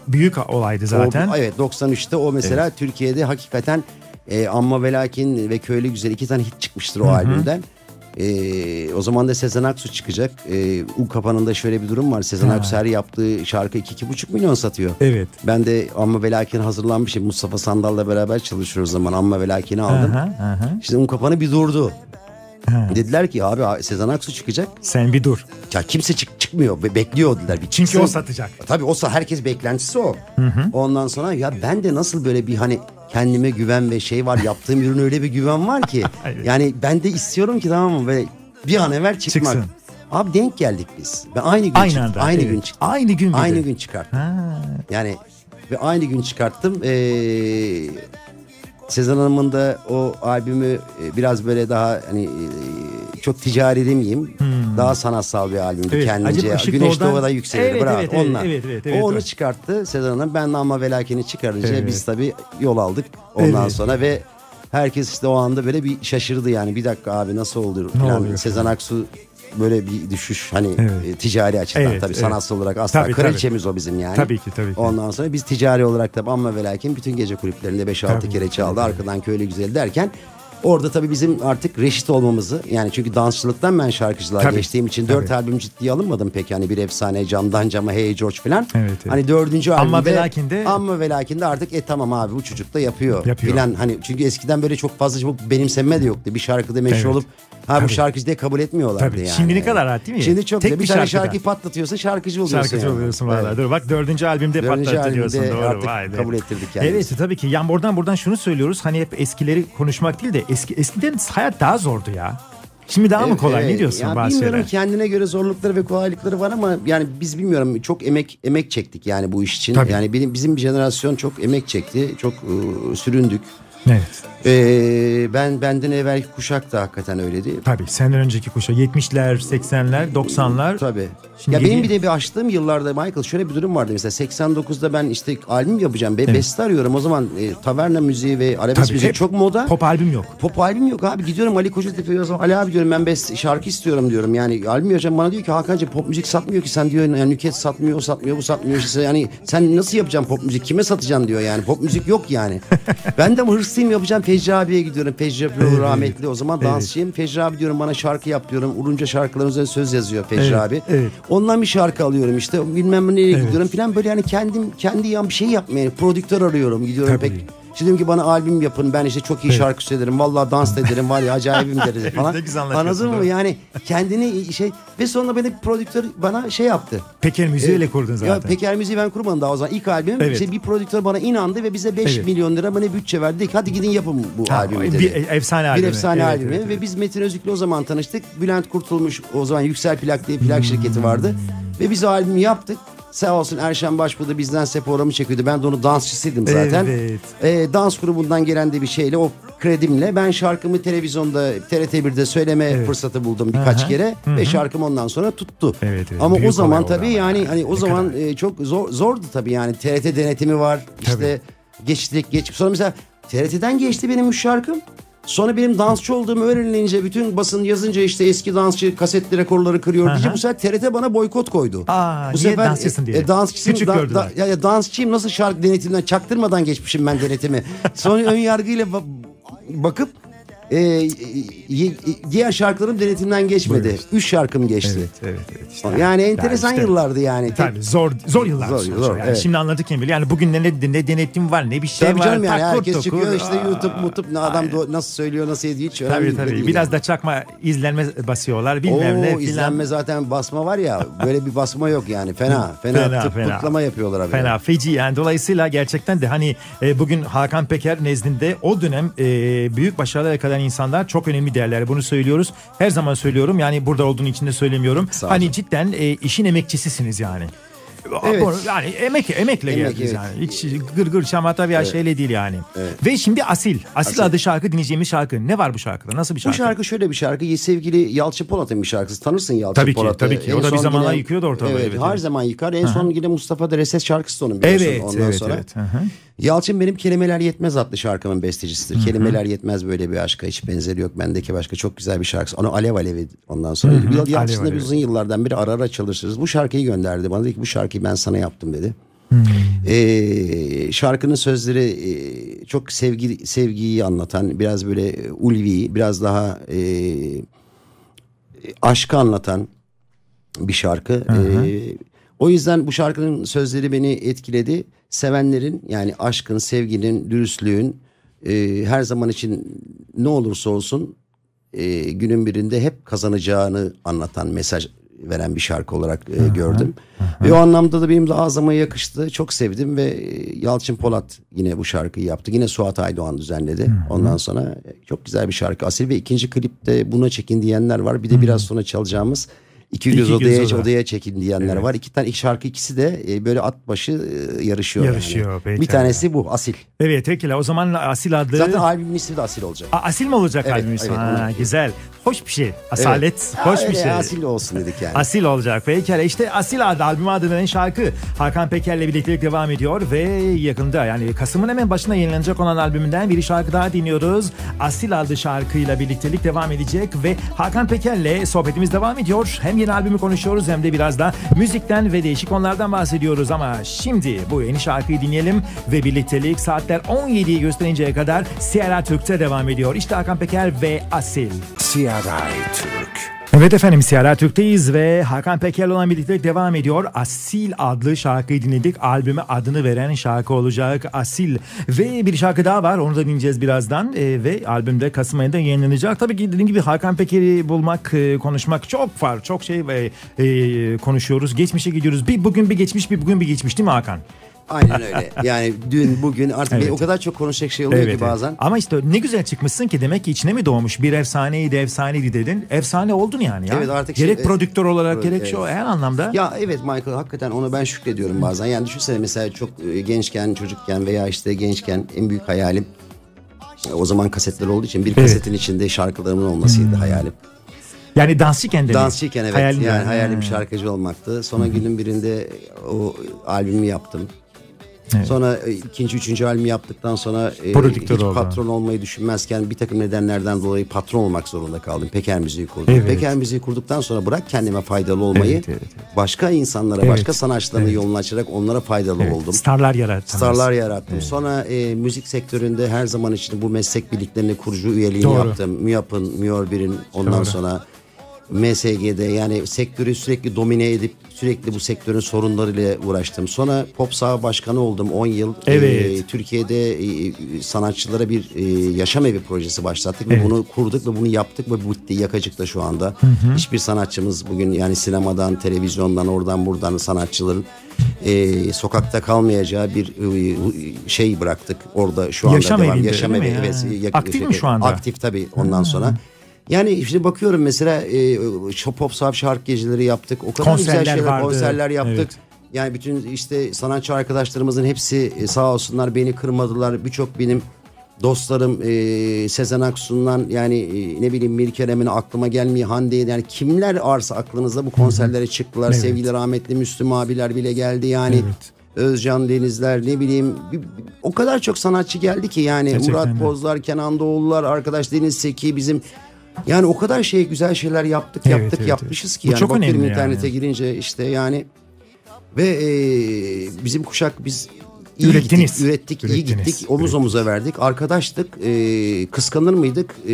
büyük olaydı zaten. O, evet 93'te o mesela Türkiye'de hakikaten e, Amma ve Lakin ve Köylü Güzel iki tane hit çıkmıştır o albümden. E, o zaman da Sezen Aksu çıkacak. E, U kapanında şöyle bir durum var. Sezen Ha. Aksu her yaptığı şarkı 2-2,5 milyon satıyor. Evet. Ben de Amma ve Lakin hazırlanmışım. Mustafa Sandal'la beraber çalışıyoruz o zaman. Amma ve Lakin'i aldım. Aha, aha. İşte Un kapanı bir durdu. Dediler ki abi Sezen Aksu çıkacak. Sen bir dur. Ya kimse çık çıkmıyor. Be- bekliyor dediler. Bir Çünkü o satacak. Tabii o herkes beklentisi o. Ondan sonra ya ben de nasıl böyle bir hani kendime güven ve şey var yaptığım ürün öyle bir güven var ki. Yani ben de istiyorum ki tamam mı böyle bir an evvel çıkmak. Çıksın. Abi denk geldik biz. Ben aynı gün Aynı çıktım. anda, Aynı evet. gün çıktım. Aynı gün Aynı gün çıkarttım. Ha. Yani ve aynı gün çıkarttım. Ee, Sezen Hanım'ın da o albümü e, biraz böyle daha hani e, çok ticari demeyeyim. Daha sanatsal bir albümdü Hmm. Evet, kendince. Güneş Doğu'dan- Doğu'da yükselir. Evet, Bravo. evet, Onunla. evet, evet, evet, o onu o. çıkarttı Sezen Hanım. Ben de ama velakini çıkarınca Evet. biz tabii yol aldık ondan Evet. sonra ve herkes işte o anda böyle bir şaşırdı yani. Bir dakika abi nasıl olur? Ne falan. Sezen Aksu böyle bir düşüş hani Evet. e, ticari açıdan Evet, tabii evet. sanatsal olarak asla Tabii, kraliçemiz o bizim yani. Tabii ki, tabii ki. Ondan sonra biz ticari olarak da ama ve lakin bütün gece kulüplerinde 5-6 Tabii, kere çaldı. Arkadan köylü güzel derken orada tabii bizim artık reşit olmamızı yani çünkü dansçılıktan ben şarkıcılığa Tabii, geçtiğim için dört albüm ciddiye alınmadım pek yani bir efsane camdan cama hey George falan. Evet, evet. Hani dördüncü Ama albümde ve lakin de- ama ve lakin de artık e tamam abi bu çocuk da yapıyor. Yapıyor. Filan hani çünkü eskiden böyle çok fazla çok benimsenme de yoktu. Bir şarkıda meşhur Evet. olup ha bu Tabii. şarkıcı diye kabul etmiyorlardı Tabii. yani. Şimdi ne kadar rahat değil mi? Şimdi çok Tek güzel. bir Bir tane şarkıyı patlatıyorsun şarkıcı oluyorsun. Şarkıcı yani. oluyorsun valla. Evet. Dur bak dördüncü albümde Dördüncü patlattı diyorsun. albümde Doğru. artık Vay kabul ettirdik kendimizi. Evet tabii ki. Yani buradan buradan şunu söylüyoruz. Hani hep eskileri konuşmak değil de eski eskiden hayat daha zordu ya. Şimdi daha mı kolay? Evet, ne diyorsun ya bazı bilmiyorum şeyler? kendine göre zorlukları ve kolaylıkları var ama yani biz bilmiyorum çok emek emek çektik yani bu iş için. Tabii. Yani benim bizim jenerasyon çok emek çekti. Çok e, süründük. Evet. E, ben benden evvelki kuşak da hakikaten öyleydi. Tabii senden önceki kuşa 70'ler, 80'ler, 90'lar. Tabii. Şimdi ya benim bir de bir açtığım yıllarda Michael şöyle bir durum vardı mesela 89'da ben işte albüm yapacağım. Be, Beste arıyorum o zaman e, taverna müziği ve arabesk Tabii, müzik hep çok moda. Pop albüm yok. Pop albüm yok abi. Gidiyorum Ali Kocatepe'ye o zaman. Ali abi diyorum ben best şarkı istiyorum diyorum. Yani albüm yapacağım. Bana diyor ki Hakan'cığım pop müzik satmıyor ki. Sen diyor yani Nüket satmıyor, o satmıyor, bu satmıyor. İşte yani sen nasıl yapacaksın pop müzik? Kime satacaksın diyor yani. Pop müzik yok yani. ben de ama hırslıyım yapacağım. Fecri abiye gidiyorum. Fecri abi Evet. rahmetli. O zaman Evet. dansçıyım. Fecri abi diyorum bana şarkı yap diyorum. Urunca şarkıların üzerine söz yazıyor Fecri Evet, abi. evet. Ondan bir şarkı alıyorum işte. Bilmem nereye Evet. gidiyorum falan. Böyle yani kendim kendi yan bir şey yapmaya. Prodüktör arıyorum. Gidiyorum Tabii. pek diyorum ki bana albüm yapın ben işte çok iyi şarkı söylerim vallahi dans da ederim var ya acayibim deriz falan. Ne güzel Anladın mı? Yani kendini şey ve sonra beni bir prodüktör bana şey yaptı. Peker müziğiyle Ee, kurdun zaten. Ya Peker Müziği ben kurmadım daha o zaman. İlk albüm Evet. işte bir prodüktör bana inandı ve bize 5 Evet. milyon lira bana bütçe verdi. Dedi Hadi gidin yapın bu Ha, albümü dedi. bir efsane Bir albümü. efsane Evet, albümü evet, ve evet. biz Metin Özük'le o zaman tanıştık. Bülent Kurtulmuş o zaman Yüksel Plak diye plak şirketi vardı. Hmm. Ve biz o albümü yaptık. Sağ olsun Erşen Başbuğ da bizden programı çekiyordu. Ben de onu dansçısıydım zaten. Evet. Ee, dans grubundan gelen de bir şeyle o kredimle ben şarkımı televizyonda TRT1'de söyleme fırsatı buldum birkaç Aha. kere ve şarkım ondan sonra tuttu. Evet, evet. Ama Büyük o zaman tabii yani yani. hani o Ne zaman kadar. e, çok zor, zordu tabii yani TRT denetimi var. İşte geçtik geç sonra mesela TRT'den geçti benim bu şarkım. Sonra benim dansçı olduğum öğrenilince bütün basın yazınca işte eski dansçı kasetli rekorları kırıyor Aha. bu sefer TRT bana boykot koydu. Aa, bu niye? Dansçısın diye. E, dansçısın, Küçük da- gördüler. da- ya, ya dansçıyım nasıl şarkı denetimden çaktırmadan geçmişim ben denetimi. Sonra ön yargıyla ba- bakıp e, diğer şarkılarım denetimden geçmedi. Buyurun. Üç şarkım geçti. Evet, evet, evet. işte. Yani enteresan işte. yıllardı yani. Tabii zor zor yıllar. Zor, zor, yani evet. Şimdi anladık bilir. Yani bugün ne, ne, ne denetim var ne bir şey Tabii var. canım yani takır herkes tukur. çıkıyor işte YouTube, YouTube ne adam do- nasıl söylüyor nasıl ediyor hiç önemli Tabii tabii. değil Biraz yani. da çakma izlenme basıyorlar bilmem ne Oo, filan. izlenme zaten basma var ya böyle bir basma yok yani fena fena, Fena, tıp fena. pıtlama yapıyorlar abi. Fena feci yani dolayısıyla gerçekten de hani e, bugün Hakan Peker nezdinde o dönem e, büyük başarılar yakalayan insanlar çok önemli değerler bunu söylüyoruz. Her zaman söylüyorum yani burada olduğun için de söylemiyorum. Hani cidden e, işin emekçisisiniz yani. Evet. Yani emek emekle Emek, geldiniz evet. yani. Hiç gır gır şamata veya şeyle değil yani. Ve şimdi Asil. Asil. Asil. adı şarkı dinleyeceğimiz şarkı. Ne var bu şarkıda? Nasıl bir Bu şarkı? şarkı şöyle bir şarkı. Sevgili Yalçın Polat'ın bir şarkısı. Tanırsın Yalçın Tabii ki, Polat'ı. tabii ki. O En da bir zamanlar yine- yıkıyordu ortalığı, Evet, evet, her evet. zaman yıkar. En son yine Mustafa da Reses şarkısı onun biliyorsun. Evet, Ondan evet, sonra. evet. Yalçın benim Kelimeler Yetmez adlı şarkımın bestecisidir. Kelimeler Yetmez böyle bir aşka hiç benzeri yok. Bendeki başka çok güzel bir şarkısı. Onu Alev Alev ondan sonra. Yalçın'la biz uzun yıllardan beri ara ara çalışırız. Bu şarkıyı gönderdi. Bana dedi ki bu şarkıyı ben sana yaptım dedi. Ee, şarkının sözleri e, çok sevgi sevgiyi anlatan, biraz böyle ulvi, biraz daha e, aşkı anlatan bir şarkı. Ee, o yüzden bu şarkının sözleri beni etkiledi. Sevenlerin yani aşkın, sevginin, dürüstlüğün e, her zaman için ne olursa olsun e, günün birinde hep kazanacağını anlatan mesaj veren bir şarkı olarak e, gördüm. Ve o anlamda da benim de ağzıma yakıştı. Çok sevdim ve e, Yalçın Polat yine bu şarkıyı yaptı. Yine Suat Aydoğan düzenledi. Ondan sonra e, çok güzel bir şarkı. Asil ve ikinci klipte buna çekin diyenler var. Bir de biraz sonra çalacağımız İki göz İki göz odaya, oda. odaya çekin diyenler var. İki tane iki şarkı ikisi de e, böyle at başı e, yarışıyor. Yarışıyor, yani. Bir tanesi bu Asil. Evet pekala o zaman Asil adlı... Zaten albümün ismi de Asil olacak. A- Asil mi olacak Evet, albüm ismi? evet, Ha, güzel. Hoş bir şey. Asalet. Ha, Hoş bir öyle şey. Asil olsun dedik yani. Asil olacak. Pekala işte Asil adı albüm adı veren şarkı Hakan Peker'le birliktelik devam ediyor ve yakında yani Kasım'ın hemen başına yayınlanacak olan albümünden bir şarkı daha dinliyoruz. Asil adlı şarkıyla birliktelik devam edecek ve Hakan Peker'le sohbetimiz devam ediyor. Hem yeni albümü konuşuyoruz hem de biraz da müzikten ve değişik konulardan bahsediyoruz ama şimdi bu yeni şarkıyı dinleyelim ve birliktelik saatler 17'yi gösterinceye kadar Sierra Türk'te devam ediyor. İşte Hakan Peker ve Asil. CRI Türk. Evet efendim Siyara Türk'teyiz ve Hakan Peker'le olan birliktelik devam ediyor. Asil adlı şarkıyı dinledik. Albüme adını veren şarkı olacak Asil. Ve bir şarkı daha var onu da dinleyeceğiz birazdan. Ee, ve albümde Kasım ayında yayınlanacak. Tabii ki dediğim gibi Hakan Peker'i bulmak, e, konuşmak çok var. Çok şey e, e, konuşuyoruz. Geçmişe gidiyoruz. Bir bugün bir geçmiş bir bugün bir geçmiş değil mi Hakan? Aynen öyle. Yani dün bugün artık Evet. o kadar çok konuşacak şey oluyor Evet, ki bazen. evet. Ama işte ne güzel çıkmışsın ki demek ki içine mi doğmuş bir efsaneydi efsaneydi dedin. Efsane oldun yani ya. Evet, artık gerek şey- prodüktör olarak Evet, gerek evet. şu her anlamda. Ya evet Michael hakikaten ona ben şükrediyorum bazen. Yani düşünsene mesela çok e, gençken, çocukken veya işte gençken en büyük hayalim e, o zaman kasetler olduğu için bir kasetin içinde şarkılarımın olmasıydı hayalim. Yani dansçıyken de? Dansçıyken evet Hayalin yani var. hayalim Ha. şarkıcı olmaktı. Sonra günün birinde o albümü yaptım. Evet. Sonra e, ikinci, üçüncü albümü yaptıktan sonra e, Prodüktör hiç oldu. patron olmayı düşünmezken bir takım nedenlerden dolayı patron olmak zorunda kaldım. Peker Müziği kurdum. Evet. Peker Müziği kurduktan sonra bırak kendime faydalı olmayı Evet, evet, evet. başka insanlara, Evet, başka sanatçıların evet. yolunu açarak onlara faydalı Evet, oldum. Starlar yarattınız. Starlar yarattım. Sonra e, müzik sektöründe her zaman için bu meslek birliklerine kurucu üyeliğini Doğru. yaptım. MÜYAP'ın, MÜORBİR'in ondan Doğru. sonra MSG'de yani sektörü sürekli domine edip sürekli bu sektörün sorunlarıyla uğraştım. Sonra Pop Saha Başkanı oldum 10 yıl. Evet. E, Türkiye'de e, sanatçılara bir e, yaşam evi projesi başlattık ve Evet. bunu kurduk ve bunu yaptık ve bitti Yakacık'ta şu anda. Hiçbir sanatçımız bugün yani sinemadan, televizyondan, oradan buradan sanatçıların e, sokakta kalmayacağı bir e, şey bıraktık orada şu anda Yaşam devam. evinde, Yaşam evi evet. Aktif mi şu anda? Aktif tabii ondan sonra. Yani işte bakıyorum mesela e, pop sahaf şarkı geceleri yaptık. O kadar Konserler güzel şeyler vardı. konserler yaptık. Evet. Yani bütün işte sanatçı arkadaşlarımızın hepsi e, sağ olsunlar beni kırmadılar. Birçok benim dostlarım e, Sezen Aksu'ndan yani e, ne bileyim Mirkerem'in aklıma gelmiyor Hande'ye yani kimler varsa aklınızda bu konserlere çıktılar. Evet. Sevgili rahmetli Müslüm abiler bile geldi yani. Evet. Özcan Denizler ne bileyim o kadar çok sanatçı geldi ki yani Gerçekten Murat de. Bozlar, Kenan Doğulular, arkadaş Deniz Seki bizim yani o kadar şey güzel şeyler yaptık Evet, yaptık evet, yapmışız evet. ki Bu yani çok bakıyorum internete yani. girince işte yani ve e, bizim kuşak biz iyi Ürettiniz. gittik, ürettik, iyi Ürettiniz. gittik, omuz omuza verdik, arkadaştık, e, kıskanır mıydık? E,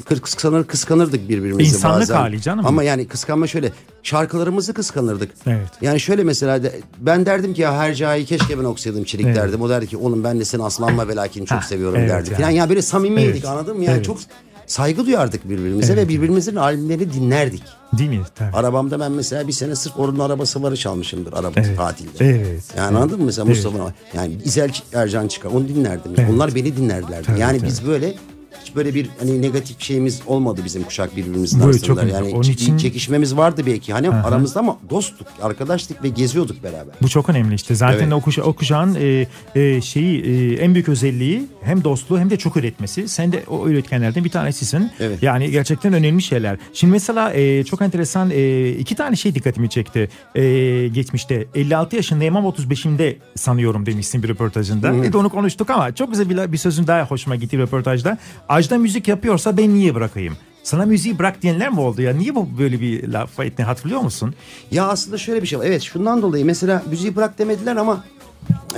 kı- kıskanır kıskanırdık birbirimizi İnsanlık bazen. hali canım. Ama yani kıskanma şöyle, şarkılarımızı kıskanırdık. Evet. Yani şöyle mesela de, ben derdim ki ya Hercai'yi keşke ben okusaydım Çelik Evet. derdim. O derdi ki oğlum ben de seni aslanma ve lakin çok Hah, seviyorum evet derdi. yani. Yani. yani böyle samimiydik Evet. anladın mı? Yani Evet. çok saygı duyardık birbirimize Evet. ve birbirimizin albümlerini dinlerdik. Değil mi? Tabii. Arabamda ben mesela bir sene sırf onun arabası varı çalmışımdır araba Evet. tatilde. Evet. Yani anladın mı mesela Evet. Mustafa yani İzel Ercan çıkar onu dinlerdim. Evet. Onlar beni dinlerdilerdi. Tabii, yani tabii. biz böyle hiç böyle bir hani negatif şeyimiz olmadı bizim kuşak birbirimizin Böyle arasında. çok önemli. yani Onun için- çekişmemiz vardı belki hani aramızda ama dostluk, arkadaşlık ve geziyorduk beraber. Bu çok önemli işte. Zaten Evet. o, kuşa, o kuşağın e, e, şeyi e, en büyük özelliği hem dostluğu hem de çok üretmesi. Sen de o üretkenlerden bir tanesisin. Evet. Yani gerçekten önemli şeyler. Şimdi mesela e, çok enteresan e, iki tane şey dikkatimi çekti. E, geçmişte 56 yaşındayım ama 35'imde sanıyorum demişsin bir röportajında. Bir de onu konuştuk ama çok güzel bir, bir sözün daha hoşuma gitti röportajda. Ajda müzik yapıyorsa ben niye bırakayım? Sana müziği bırak diyenler mi oldu ya? Niye bu böyle bir laf ettiğini hatırlıyor musun? Ya aslında şöyle bir şey var. Evet şundan dolayı mesela müziği bırak demediler ama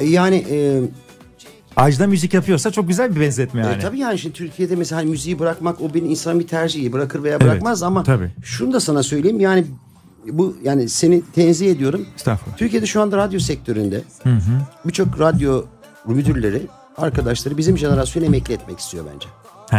yani e, Ajda müzik yapıyorsa çok güzel bir benzetme yani. E, tabii yani şimdi Türkiye'de mesela hani müziği bırakmak o bir insanın bir tercihi bırakır veya bırakmaz ama tabii. şunu da sana söyleyeyim yani bu yani seni tenzih ediyorum. Estağfurullah. Türkiye'de şu anda radyo sektöründe birçok radyo müdürleri arkadaşları bizim jenerasyonu emekli etmek istiyor bence. He,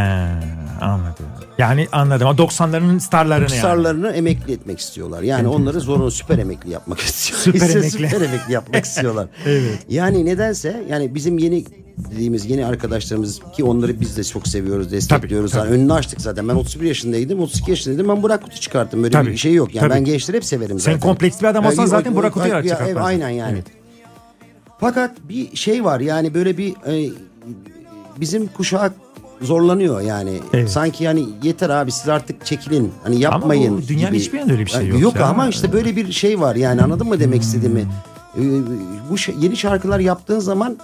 anladım. Yani anladım. O 90'ların starlarını yani. Starlarını emekli etmek istiyorlar. Yani onları zorunlu süper emekli yapmak istiyor. Süper emekli. süper emekli yapmak istiyorlar. Evet. Yani nedense yani bizim yeni dediğimiz yeni arkadaşlarımız ki onları biz de çok seviyoruz, destekliyoruz. Tabii, Yani önünü açtık zaten. Ben 31 yaşındaydım, 32 yaşındaydım. Ben Burak Kut'u çıkarttım. Böyle Tabii, bir şey yok. Yani tabii. ben gençleri hep severim zaten. Sen kompleks bir adam olsan Ya, zaten o- Burak Kut'u ya, çıkartmazsın. evet, Aynen yani. Evet. Fakat bir şey var yani böyle bir e, bizim kuşak zorlanıyor yani. Evet. Sanki yani yeter abi siz artık çekilin. Hani yapmayın. bu dünyanın gibi. hiçbir yerinde öyle bir şey yok Yok ya. ama işte böyle bir şey var yani anladın mı demek istediğimi? Hmm. Ee, bu yeni şarkılar yaptığın zaman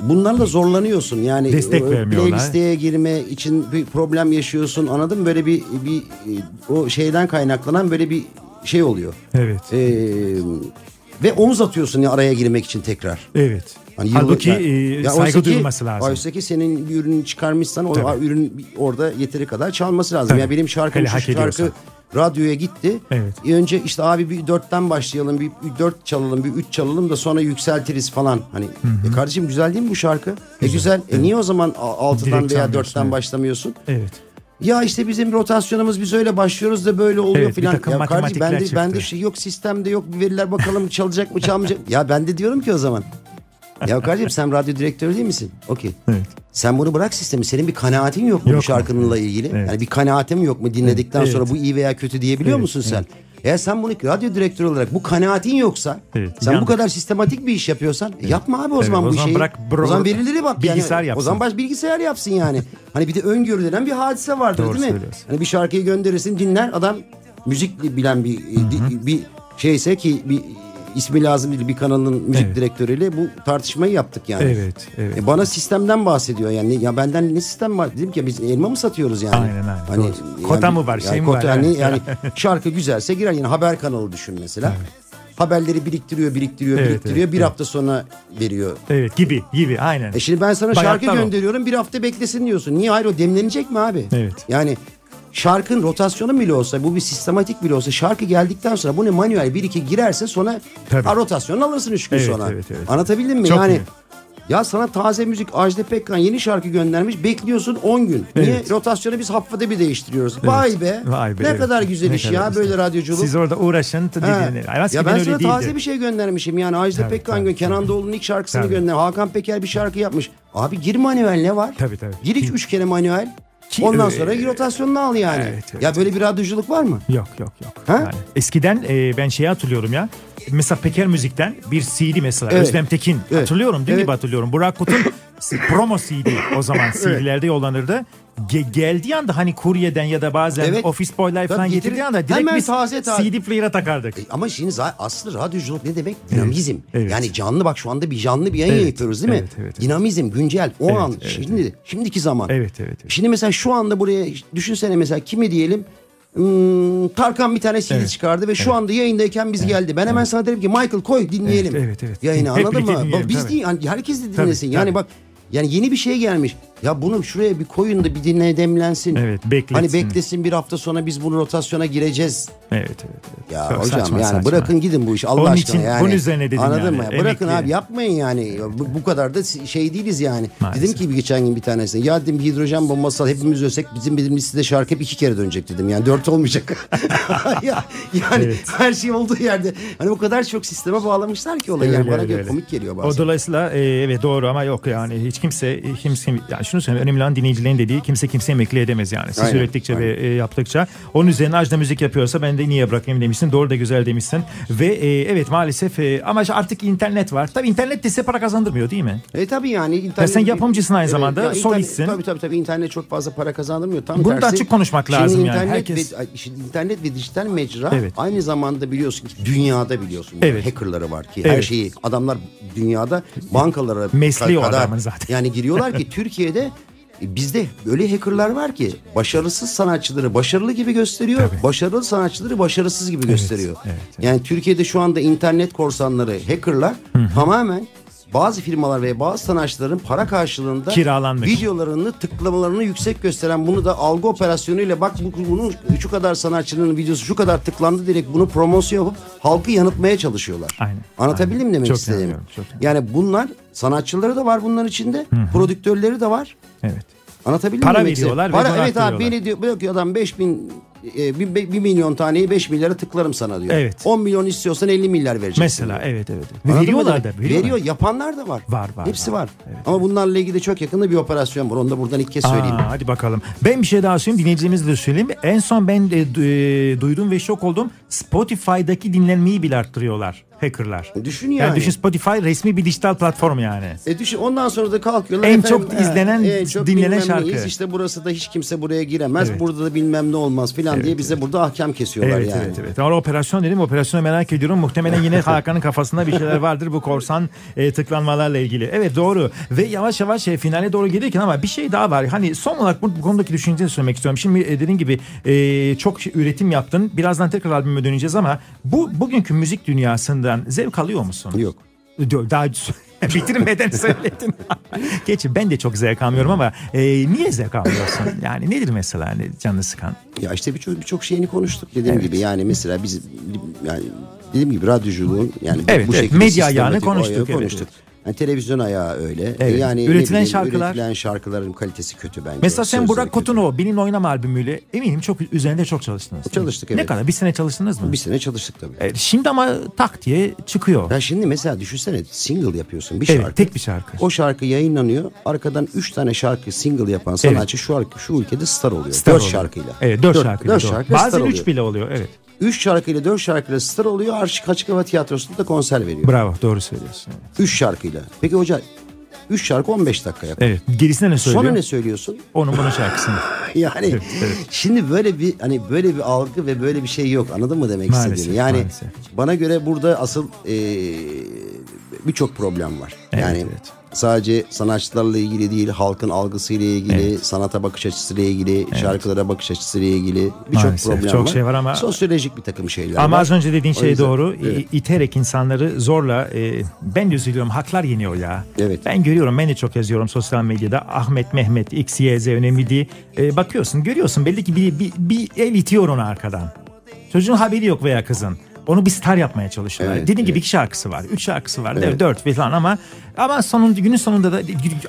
bunlarla zorlanıyorsun. Yani Destek o vermiyorlar. Playlisteye girme için bir problem yaşıyorsun. Anladın mı? Böyle bir bir e, o şeyden kaynaklanan böyle bir şey oluyor. Evet. Ee, ve omuz atıyorsun ya araya girmek için tekrar. Evet. Hani yıllık- Halbuki yani- e, Ya saygı ki- duyulması lazım. Oysa ki senin bir ürünü çıkarmışsan o Tabii. ürün orada yeteri kadar çalması lazım. Tabii. Ya benim şarkım Hele şu şarkı ediyorsan. radyoya gitti. Evet. E önce işte abi bir dörtten başlayalım, bir, dört çalalım, bir üç çalalım da sonra yükseltiriz falan. Hani e kardeşim güzel değil mi bu şarkı? E güzel. E niye o zaman altıdan Direkt veya dörtten evet. başlamıyorsun? Evet. Ya işte bizim rotasyonumuz biz öyle başlıyoruz da böyle oluyor Evet, filan. Ya kardeşim bende, çıktı. bende şey yok sistemde yok veriler bakalım çalacak mı çalmayacak. ya ben de diyorum ki o zaman. Ya kardeşim sen radyo direktörü değil misin? Okey. Evet. Sen bunu bırak sistemi. Senin bir kanaatin yok mu Yok bu mu? şarkınınla ilgili? Evet. Yani bir kanaatim yok mu dinledikten Evet. sonra bu iyi veya kötü diyebiliyor Evet, musun sen? Eğer sen bunu radyo direktörü olarak bu kanaatin yoksa Evet, sen yandık. bu kadar sistematik bir iş yapıyorsan e, yapma abi o Evet, zaman o bu zaman şeyi. bırak bro- o zaman verileri bak bilgisayar yani. yapsın. O zaman baş bilgisayar yapsın yani. hani bir de öngörü denen bir hadise vardır Doğru değil mi? Hani bir şarkıyı gönderirsin dinler adam müzik bilen bir di- bir şeyse ki bir ismi lazım değil bir kanalın müzik Evet. direktörüyle bu tartışmayı yaptık yani. Evet, evet. E bana sistemden bahsediyor yani. Ya benden ne sistem var? Dedim ki biz elma mı satıyoruz yani? Aynen, aynen. Hani, Doğru. Kota mı var, yani şey mi kota var? hani Evet. yani şarkı güzelse girer yani haber kanalı düşün mesela. Haberleri biriktiriyor, biriktiriyor, Evet, biriktiriyor. evet, bir evet. hafta sonra veriyor. Evet gibi gibi aynen. E şimdi ben sana Bayatlar şarkı o. gönderiyorum bir hafta beklesin diyorsun. Niye hayır o demlenecek mi abi? Evet. Yani şarkının rotasyonu bile olsa bu bir sistematik bile olsa şarkı geldikten sonra bunu manuel bir iki girerse sonra Tabii. ha, rotasyonu alırsın üç gün Evet, sonra. evet, evet. Anlatabildim mi? Çok yani iyi. ya sana taze müzik Ajda Pekkan yeni şarkı göndermiş bekliyorsun 10 gün. Niye? Evet. Rotasyonu biz haftada bir değiştiriyoruz. Vay be. Vay be, ne evet. kadar güzel Ne iş kadar ya güzel. böyle radyoculuk. Siz orada uğraşın. Ha. dediğini- Ya ben sana taze bir şey göndermişim yani Ajda Tabii, Pekkan tabii, Kenan. Doğulu'nun ilk şarkısını Tabii. gönder. Hakan Peker bir şarkı yapmış. Abi gir manuel ne var? Tabii, tabii. Gir hiç üç kere manuel. Ki, Ondan e, sonra rotasyonunu al yani. evet, evet. Ya böyle bir radyoculuk var mı? Yok yok yok. Ha? Yani eskiden e, ben şeyi hatırlıyorum ya. Mesela Peker Müzik'ten bir CD mesela Evet. Özlem Tekin Evet. hatırlıyorum değil Evet. gibi hatırlıyorum. Burak Kut'un promo CD o zaman CD'lerde yollanırdı. Ge- geldiği anda hani kuryeden ya da bazen Evet. ofis boylar falan Tabii getirdiği getirir. anda direkt biz taze taze. CD player'a takardık. E, Ama şimdi aslı radyoculuk ne demek? Dinamizm. evet. Yani canlı bak şu anda bir canlı bir yayın Evet, yapıyoruz değil mi? evet, evet, evet. Dinamizm, güncel, o Evet, an, evet, şimdi, şimdiki zaman. Evet, evet, evet. Şimdi mesela şu anda buraya düşünsene mesela kimi diyelim? Hmm, Tarkan bir tane CD Evet, çıkardı ve şu anda yayındayken biz geldi. Ben hemen sana derim ki Michael koy dinleyelim. Evet, evet, evet. Yayını Hep anladın mı? Bak, biz tabii. değil, herkes de Tabii, dinlesin. yani tabii. bak yani yeni bir şey gelmiş. Ya bunu şuraya bir koyun da bir dinle demlensin. Evet, bekletsin. Hani beklesin bir hafta sonra biz bunu rotasyona gireceğiz. Evet evet. evet. Ya Çok hocam saçma, yani saçma. bırakın gidin bu işi Allah Onun aşkına için yani. bunun üzerine dedim Anladın yani, mı? Bırakın emekli. abi yapmayın yani. Bu, bu kadar da şey değiliz yani. Maalesef. Dedim ki bir geçen gün bir tanesine ya dedim hidrojen bombası hepimiz ölsek bizim bizim listede şarkı hep iki kere dönecek dedim. Yani dört olmayacak. ya, yani Evet. her şey olduğu yerde. Hani o kadar çok sisteme bağlamışlar ki olayı. yani Öyle, bana öyle, komik geliyor O bazen. dolayısıyla e, evet doğru ama yok yani hiç kimse kimse yani şunu söyleyeyim önemli olan dinleyicilerin dediği kimse kimse emekli edemez yani. Siz Aynen, ürettikçe ve e, yaptıkça onun üzerine Ajda müzik yapıyorsa ben de niye bırakayım demişsin. Doğru da güzel demişsin. Ve e, evet maalesef e, ama artık internet var. Tabii internet de size para kazandırmıyor değil mi? E tabii yani internet... sen yapımcısın aynı zamanda, ya solistsin. Tabii tabii tabii internet çok fazla para kazandırmıyor. Tam Bunu da tersi. açık konuşmak Şimdi lazım yani, internet herkes- Ve, şimdi internet ve dijital mecra Evet. aynı zamanda biliyorsun ki dünyada biliyorsun. Evet. Hackerları var ki her Evet. şeyi adamlar dünyada bankalara Mesleği kadar adamın zaten. yani giriyorlar ki Türkiye'de e, Bizde böyle hackerlar var ki başarısız sanatçıları başarılı gibi gösteriyor. Tabii. Başarılı sanatçıları başarısız gibi gösteriyor. evet, evet. Yani Türkiye'de şu anda internet korsanları, hackerlar tamamen bazı firmalar ve bazı sanatçıların para karşılığında Kiralanmış. videolarını tıklamalarını yüksek gösteren bunu da algı operasyonuyla bak bu, bunun şu kadar sanatçının videosu şu kadar tıklandı direkt bunu promosyon yapıp halkı yanıltmaya çalışıyorlar. Aynen, Anlatabildim aynen. demek Çok istediğimi? çok. Yani bunlar sanatçıları da var bunların içinde, prodüktörleri de var. Evet. Anlatabildim Para mi? veriyorlar ve Para evet abi beni diyor, diyor adam 5000 e, bir, bir milyon taneyi 5 milyara tıklarım sana diyor. Evet. 10 milyon istiyorsan 50 milyar vereceksin. Mesela diyor. evet evet. Anladın Veriyorlar da. veriyorlar. Veriyor. Yapanlar da var. Var, var, Hepsi var. var. Evet, Ama bunlarla ilgili çok yakında bir operasyon var. Onu da buradan ilk kez söyleyeyim. Aa, hadi bakalım. Ben bir şey daha söyleyeyim. Dinleyicilerimize de söyleyeyim. En son ben de e, duydum ve şok oldum. Spotify'daki dinlenmeyi bile arttırıyorlar hackerlar. Düşün Yani, yani. düşün Spotify resmi bir dijital platform yani. E düşün ondan sonra da kalkıyorlar. En efendim, çok izlenen, dinlenen bilmem şarkı. neyiz, İşte burası da hiç kimse buraya giremez. Evet. Burada da bilmem ne olmaz filan diye bize burada ahkam kesiyorlar Evet yani. evet evet. Ama operasyon dedim. Operasyonu merak ediyorum. Muhtemelen yine Hakan'ın kafasında bir şeyler vardır bu korsan e, tıklanmalarla ilgili. Evet doğru. Ve yavaş yavaş e, finale doğru gelirken ama bir şey daha var. Hani son olarak bu, bu konudaki düşünceni söylemek istiyorum. Şimdi e, dediğin gibi e, çok üretim yaptın. Birazdan tekrar albüme döneceğiz ama bu bugünkü müzik dünyasından zevk alıyor musun? Yok. Daha bitirmeden söyledin. Geçin ben de çok zevk almıyorum ama e, niye zevk almıyorsun? Yani nedir mesela canını sıkan? Ya işte birçok birçok şeyini konuştuk dediğim gibi. Yani mesela biz yani dediğim gibi radyoculuğun yani Evet, bu evet. şekilde Medya ayağını konuştuk, evet, konuştuk. Yani televizyon ayağı öyle. Evet. Yani ne Üretilen bileyim, şarkılar- üretilen şarkıların kalitesi kötü bence. Mesela sen Burak kötü. Kutunov benim oynama albümüyle eminim çok üzerinde çok çalıştınız. Çalıştık, Ne evet. kadar? Bir sene çalıştınız mı? Bir sene çalıştık tabii. Evet, şimdi ama tak diye çıkıyor. Ya şimdi mesela düşünsene single yapıyorsun bir Evet, şarkı. tek bir şarkı. O şarkı yayınlanıyor. Arkadan 3 tane şarkı single yapan sanatçı şu şu ülkede star oluyor. Star 4 oluyor. şarkıyla. Evet 4 Dört- şarkıyla. dört doğru. şarkıyla star Bazen 3 oluyor. bile oluyor evet. 3 şarkıyla 4 şarkıyla star oluyor. Açık açık hava tiyatrosunda da konser veriyor. Bravo doğru söylüyorsun. Evet. 3 şarkıyla. Peki hoca 3 şarkı 15 dakika yapıyor. evet. Gerisine ne söylüyor? Sonra ne söylüyorsun? Onun bunun şarkısını. Yani şimdi böyle bir hani böyle bir algı ve böyle bir şey yok. Anladın mı demek Maalesef, istediğimi? Yani maalesef. bana göre burada asıl eee, birçok problem var. Evet, yani evet. Sadece sanatçılarla ilgili değil, halkın algısıyla ilgili, sanata bakış açısıyla ilgili, şarkılara bakış açısıyla ilgili birçok problem çok var. şey var ama- sosyolojik bir takım şeyler Ama var. az önce dediğin O şey yüzden- doğru. Evet. İterek insanları zorla e, ben de üzülüyorum. Haklar yeniyor ya. Evet. Ben görüyorum. Ben de çok yazıyorum sosyal medyada. Ahmet, Mehmet, X, Y, Z önemli değil. E, bakıyorsun, görüyorsun. Belli ki bir, bir, bir el itiyor onu arkadan. Çocuğun haberi yok veya kızın. Onu bir star yapmaya çalışıyorlar. Evet, Dediğin gibi evet. iki şarkısı var, üç şarkısı var, Evet. dört falan ama ama sonunda günün sonunda da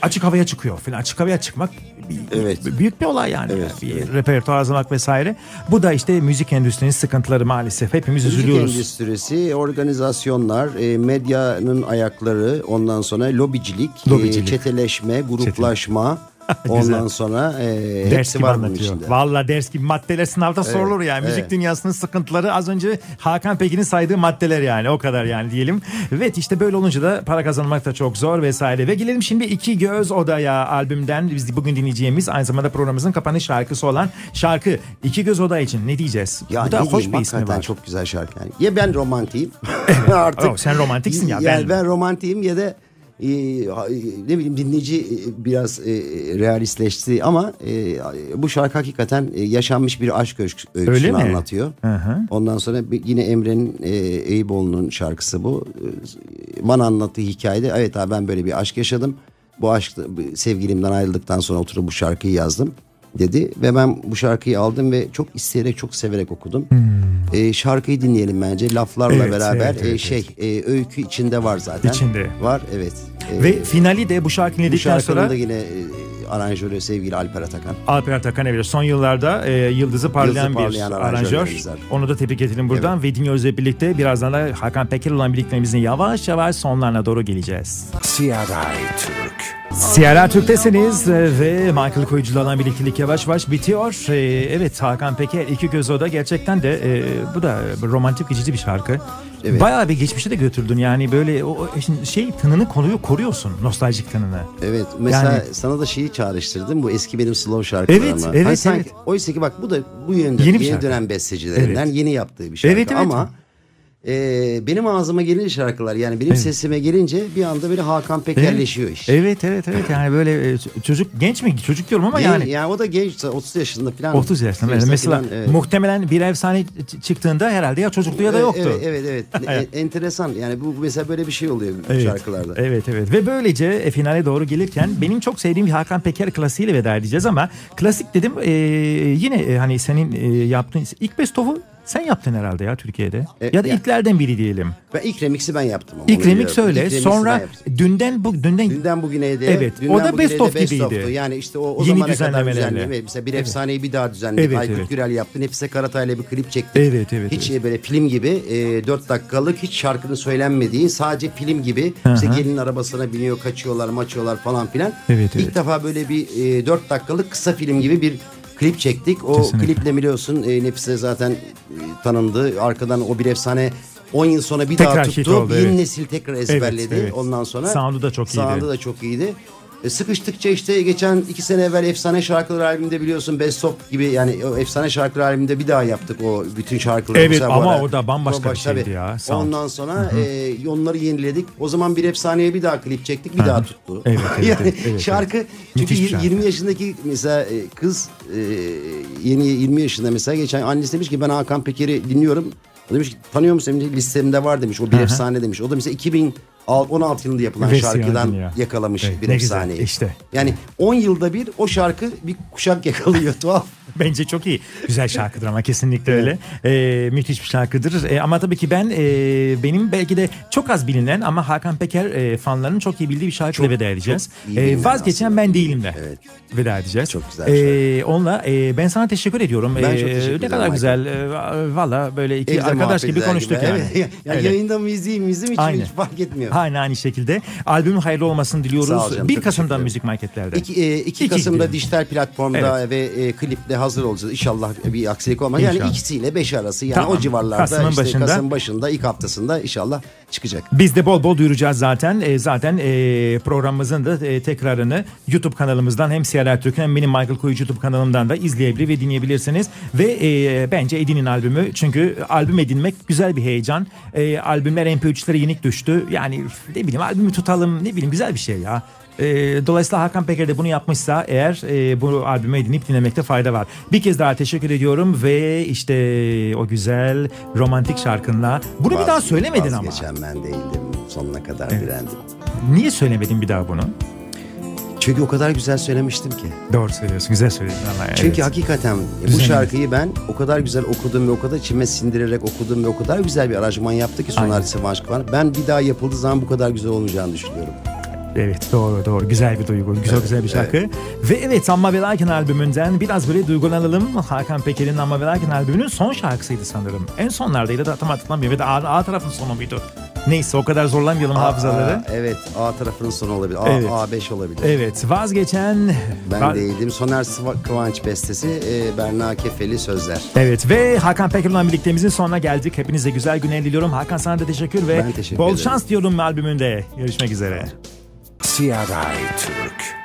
açık havaya çıkıyor falan. Açık havaya çıkmak bir- Evet. büyük bir olay yani. Evet, bir evet. repertuar hazırlamak vesaire. Bu da işte müzik endüstrisinin sıkıntıları maalesef. Hepimiz Müzik üzülüyoruz. endüstrisi, organizasyonlar, e, medyanın ayakları, ondan sonra lobicilik, e, Lobicilik. çeteleşme, gruplaşma. Ondan sonra e, Ders hepsi var bunun içinde. Valla ders gibi maddeler sınavda sorulur yani. Müzik evet. dünyasının sıkıntıları az önce Hakan Pekin'in saydığı maddeler yani. O kadar yani diyelim. Evet işte böyle olunca da para kazanmak da çok zor vesaire. Ve gelelim şimdi İki Göz Odaya albümden biz bugün dinleyeceğimiz aynı zamanda programımızın kapanış şarkısı olan şarkı İki Göz Oda için ne diyeceğiz? Ya Bu da hoş diyeyim, bir ismi var. çok güzel şarkı yani. Ya ben romantiyim artık. Oh, sen romantiksin ya, Yani ben- ben, romantiyim ya da e, ha- ne bileyim dinleyici e, biraz e, realistleşti ama e, bu şarkı hakikaten e, yaşanmış bir aşk Öyle öyküsünü mi? anlatıyor. Hı hı. Ondan sonra yine Emre'nin e, Eyüboğlu'nun şarkısı bu. E, Bana anlattığı hikayede evet abi ben böyle bir aşk yaşadım. Bu aşk sevgilimden ayrıldıktan sonra oturup bu şarkıyı yazdım dedi ve ben bu şarkıyı aldım ve çok isteyerek çok severek okudum. E, şarkıyı dinleyelim bence laflarla Hmm. Evet, beraber evet, e, evet, şey e, öykü içinde var zaten. İçinde. Var evet. Ve finali de bu şarkıyı bu dinledikten şarkının sonra da yine e, aranjörü sevgili Alper Atakan. Alper Atakan evet son yıllarda e, yıldızı parlayan Yıldızı parlayan bir aranjör. Onu da tebrik edelim buradan ve dinliyoruz hep birlikte. Birazdan da Hakan Peker olan birliklerimizin yavaş yavaş sonlarına doğru geleceğiz. CRI Türk. CRA Türk'tesiniz e, ve Michael Koyucu'la olan birliktelik yavaş yavaş bitiyor. E, evet Hakan Peker iki göz oda gerçekten de e, bu da romantik geçici bir şarkı. Evet. Bayağı bir geçmişe de götürdün yani böyle o işin şey tınını koruyor koruyorsun nostaljik tınını. Evet mesela Yani- sana da şeyi çağrıştırdım bu eski benim slow şarkılarıma. Evet, Hani evet, sanki, evet. Oysa ki bak bu da bu yönde Yeni yeni, şarkı. dönem bestecilerinden Evet. yeni yaptığı bir şarkı. Evet, evet. Ama e, benim ağzıma gelince şarkılar yani benim Evet. sesime gelince bir anda böyle Hakan Pekerleşiyor iş. Evet evet evet yani böyle e, çocuk genç mi çocuk diyorum ama Gen- yani. yani o da genç 30 yaşında falan. 30 yaşında. Mesela Mesela falan, evet. muhtemelen bir efsane çıktığında herhalde ya çocukluğu ya da yoktu. Evet evet evet. E, enteresan yani bu mesela böyle bir şey oluyor Evet. şarkılarda. Evet evet ve böylece e, finale doğru gelirken benim çok sevdiğim bir Hakan Peker klasiğiyle veda edeceğiz ama klasik dedim e, yine e, hani senin e, yaptığın ilk best of'u sen yaptın herhalde ya Türkiye'de. E, ya da ya- ilklerden biri diyelim. Ben ilk remix'i ben yaptım. ama İlk remix öyle. İlk Sonra dünden bu dünden Dünden bugüne de Evet, dünden o da best of gibiydi. of'tu. Yani işte o, o Yeni zamana kadar düzenleme. Mesela bir efsaneyi bir daha düzenledik. Evet, Aykut evet. Gürel yaptı. Nefise Karatay'la bir klip çektik. Evet, evet, Hiç evet. böyle film gibi e, 4 dakikalık hiç şarkının söylenmediği sadece film gibi işte gelin arabasına biniyor kaçıyorlar maçıyorlar falan filan. Evet, İlk evet. defa böyle bir e, 4 dakikalık kısa film gibi bir klip çektik. O Kesinlikle. kliple biliyorsun e, Nefise zaten e, tanındı. Arkadan o bir efsane 10 yıl sonra bir Tekrar daha tuttu. oldu, Yeni evet. nesil tekrar ezberledi. evet. Ondan sonra Sound'u da çok iyiydi. Sound'u da çok iyiydi. E, sıkıştıkça işte geçen iki sene evvel Efsane Şarkılar albümünde biliyorsun Best of gibi yani o Efsane Şarkılar albümünde bir daha yaptık o bütün şarkıları. Evet, ama ara- o da bambaşka bir tabii. şeydi ya, sound. Ondan sonra e, onları yeniledik. O zaman bir Efsane'ye bir daha klip çektik bir daha tuttu. Evet, evet, yani evet, evet, şarkı çünkü Müthiş bir yir- şarkı. 20 yaşındaki mesela e, kız e, yeni 20 yaşında mesela geçen annesi demiş ki ben Hakan Peker'i dinliyorum. O demiş ki tanıyor musun? Demiş, listemde var demiş. O bir efsane demiş. O da mesela 2016 yılında yapılan Vesile şarkıdan dünya. yakalamış Evet, bir ne güzel, efsaneyi. işte. Yani 10 yılda bir o şarkı bir kuşak yakalıyor tuhaf. Bence çok iyi. Güzel şarkıdır ama kesinlikle öyle. Ee, müthiş bir şarkıdır. Ee, ama tabii ki ben e, benim belki de çok az bilinen ama Hakan Peker e, fanlarının çok iyi bildiği bir şarkıyla veda edeceğiz. bilinen vazgeçen aslında. ben değilim de. Evet. Veda edeceğiz. Çok güzel Ee, onunla e, ben sana teşekkür ediyorum. Ben Ee, çok teşekkür Ne ederim kadar Michael. güzel. Ee, Valla böyle iki Evde arkadaş gibi konuştuk yani. Evet. ya Öyle. yayında mi izleyeyim hiç, hiç fark etmiyor. Aynen aynı şekilde. Albümün hayırlı olmasını diliyoruz. Canım, 1 çok Kasım'da müzik marketlerde. 2, e, 2 İki Kasım'da diyelim. dijital platformda ve e, kliple hazır olacağız. İnşallah bir aksilik olmaz. Yani İnşallah. ikisiyle 5 arası yani Tamam. o civarlarda Kasım'ın işte başında. Kasım başında ilk haftasında inşallah çıkacak. Biz de bol bol duyuracağız zaten. E, zaten e, programımızın da e, tekrarını YouTube kanalımızdan hem CRR Türk'ün hem benim Michael Koyucu YouTube kanalımdan da izleyebilir ve dinleyebilirsiniz. Ve e, bence edinin albümü. Çünkü albüm edinmek güzel bir heyecan. E, albümler MP3'lere yenik düştü. Yani ne bileyim albümü tutalım ne bileyim güzel bir şey ya. E, dolayısıyla Hakan Peker de bunu yapmışsa eğer e, bu albümü edinip dinlemekte fayda var. Bir kez daha teşekkür ediyorum ve işte o güzel romantik şarkınla bunu bir daha Vaz- söylemedin ama. Vazgeçen ben değildim. Sonuna kadar direndim. Niye söylemedin bir daha bunu? Çünkü o kadar güzel söylemiştim ki. Doğru söylüyorsun. Güzel söyledin ama. evet. Çünkü hakikaten bu Güzel. şarkıyı ben o kadar güzel okudum ve o kadar içime sindirerek okudum ve o kadar güzel bir aranjman yaptı ki. Soner Sevanç Kıvan. Ben bir daha yapıldığı zaman bu kadar güzel olmayacağını düşünüyorum. Evet doğru doğru. Güzel bir duygu. Güzel güzel bir şarkı. Ve evet Amma ve Lakin albümünden biraz böyle duygulanalım. Hakan Peker'in Amma ve Lakin albümünün son şarkısıydı sanırım. En sonlardaydı da tam hatırlamıyorum. Ve de A, A tarafın sonu muydu? Neyse o kadar zorlamayalım hafızaları. Aa, evet A tarafının sonu olabilir. A, Evet. A5 olabilir. Evet vazgeçen... Ben Va- değildim. Soner Kıvanç bestesi, e, Berna Kefeli sözler. Evet ve Hakan Peker'le birliktemizin sonuna geldik. Hepinize güzel günler diliyorum. Hakan sana da teşekkür ve Ben teşekkür bol ederim. şans diyorum albümünde. Görüşmek üzere. CRI Türk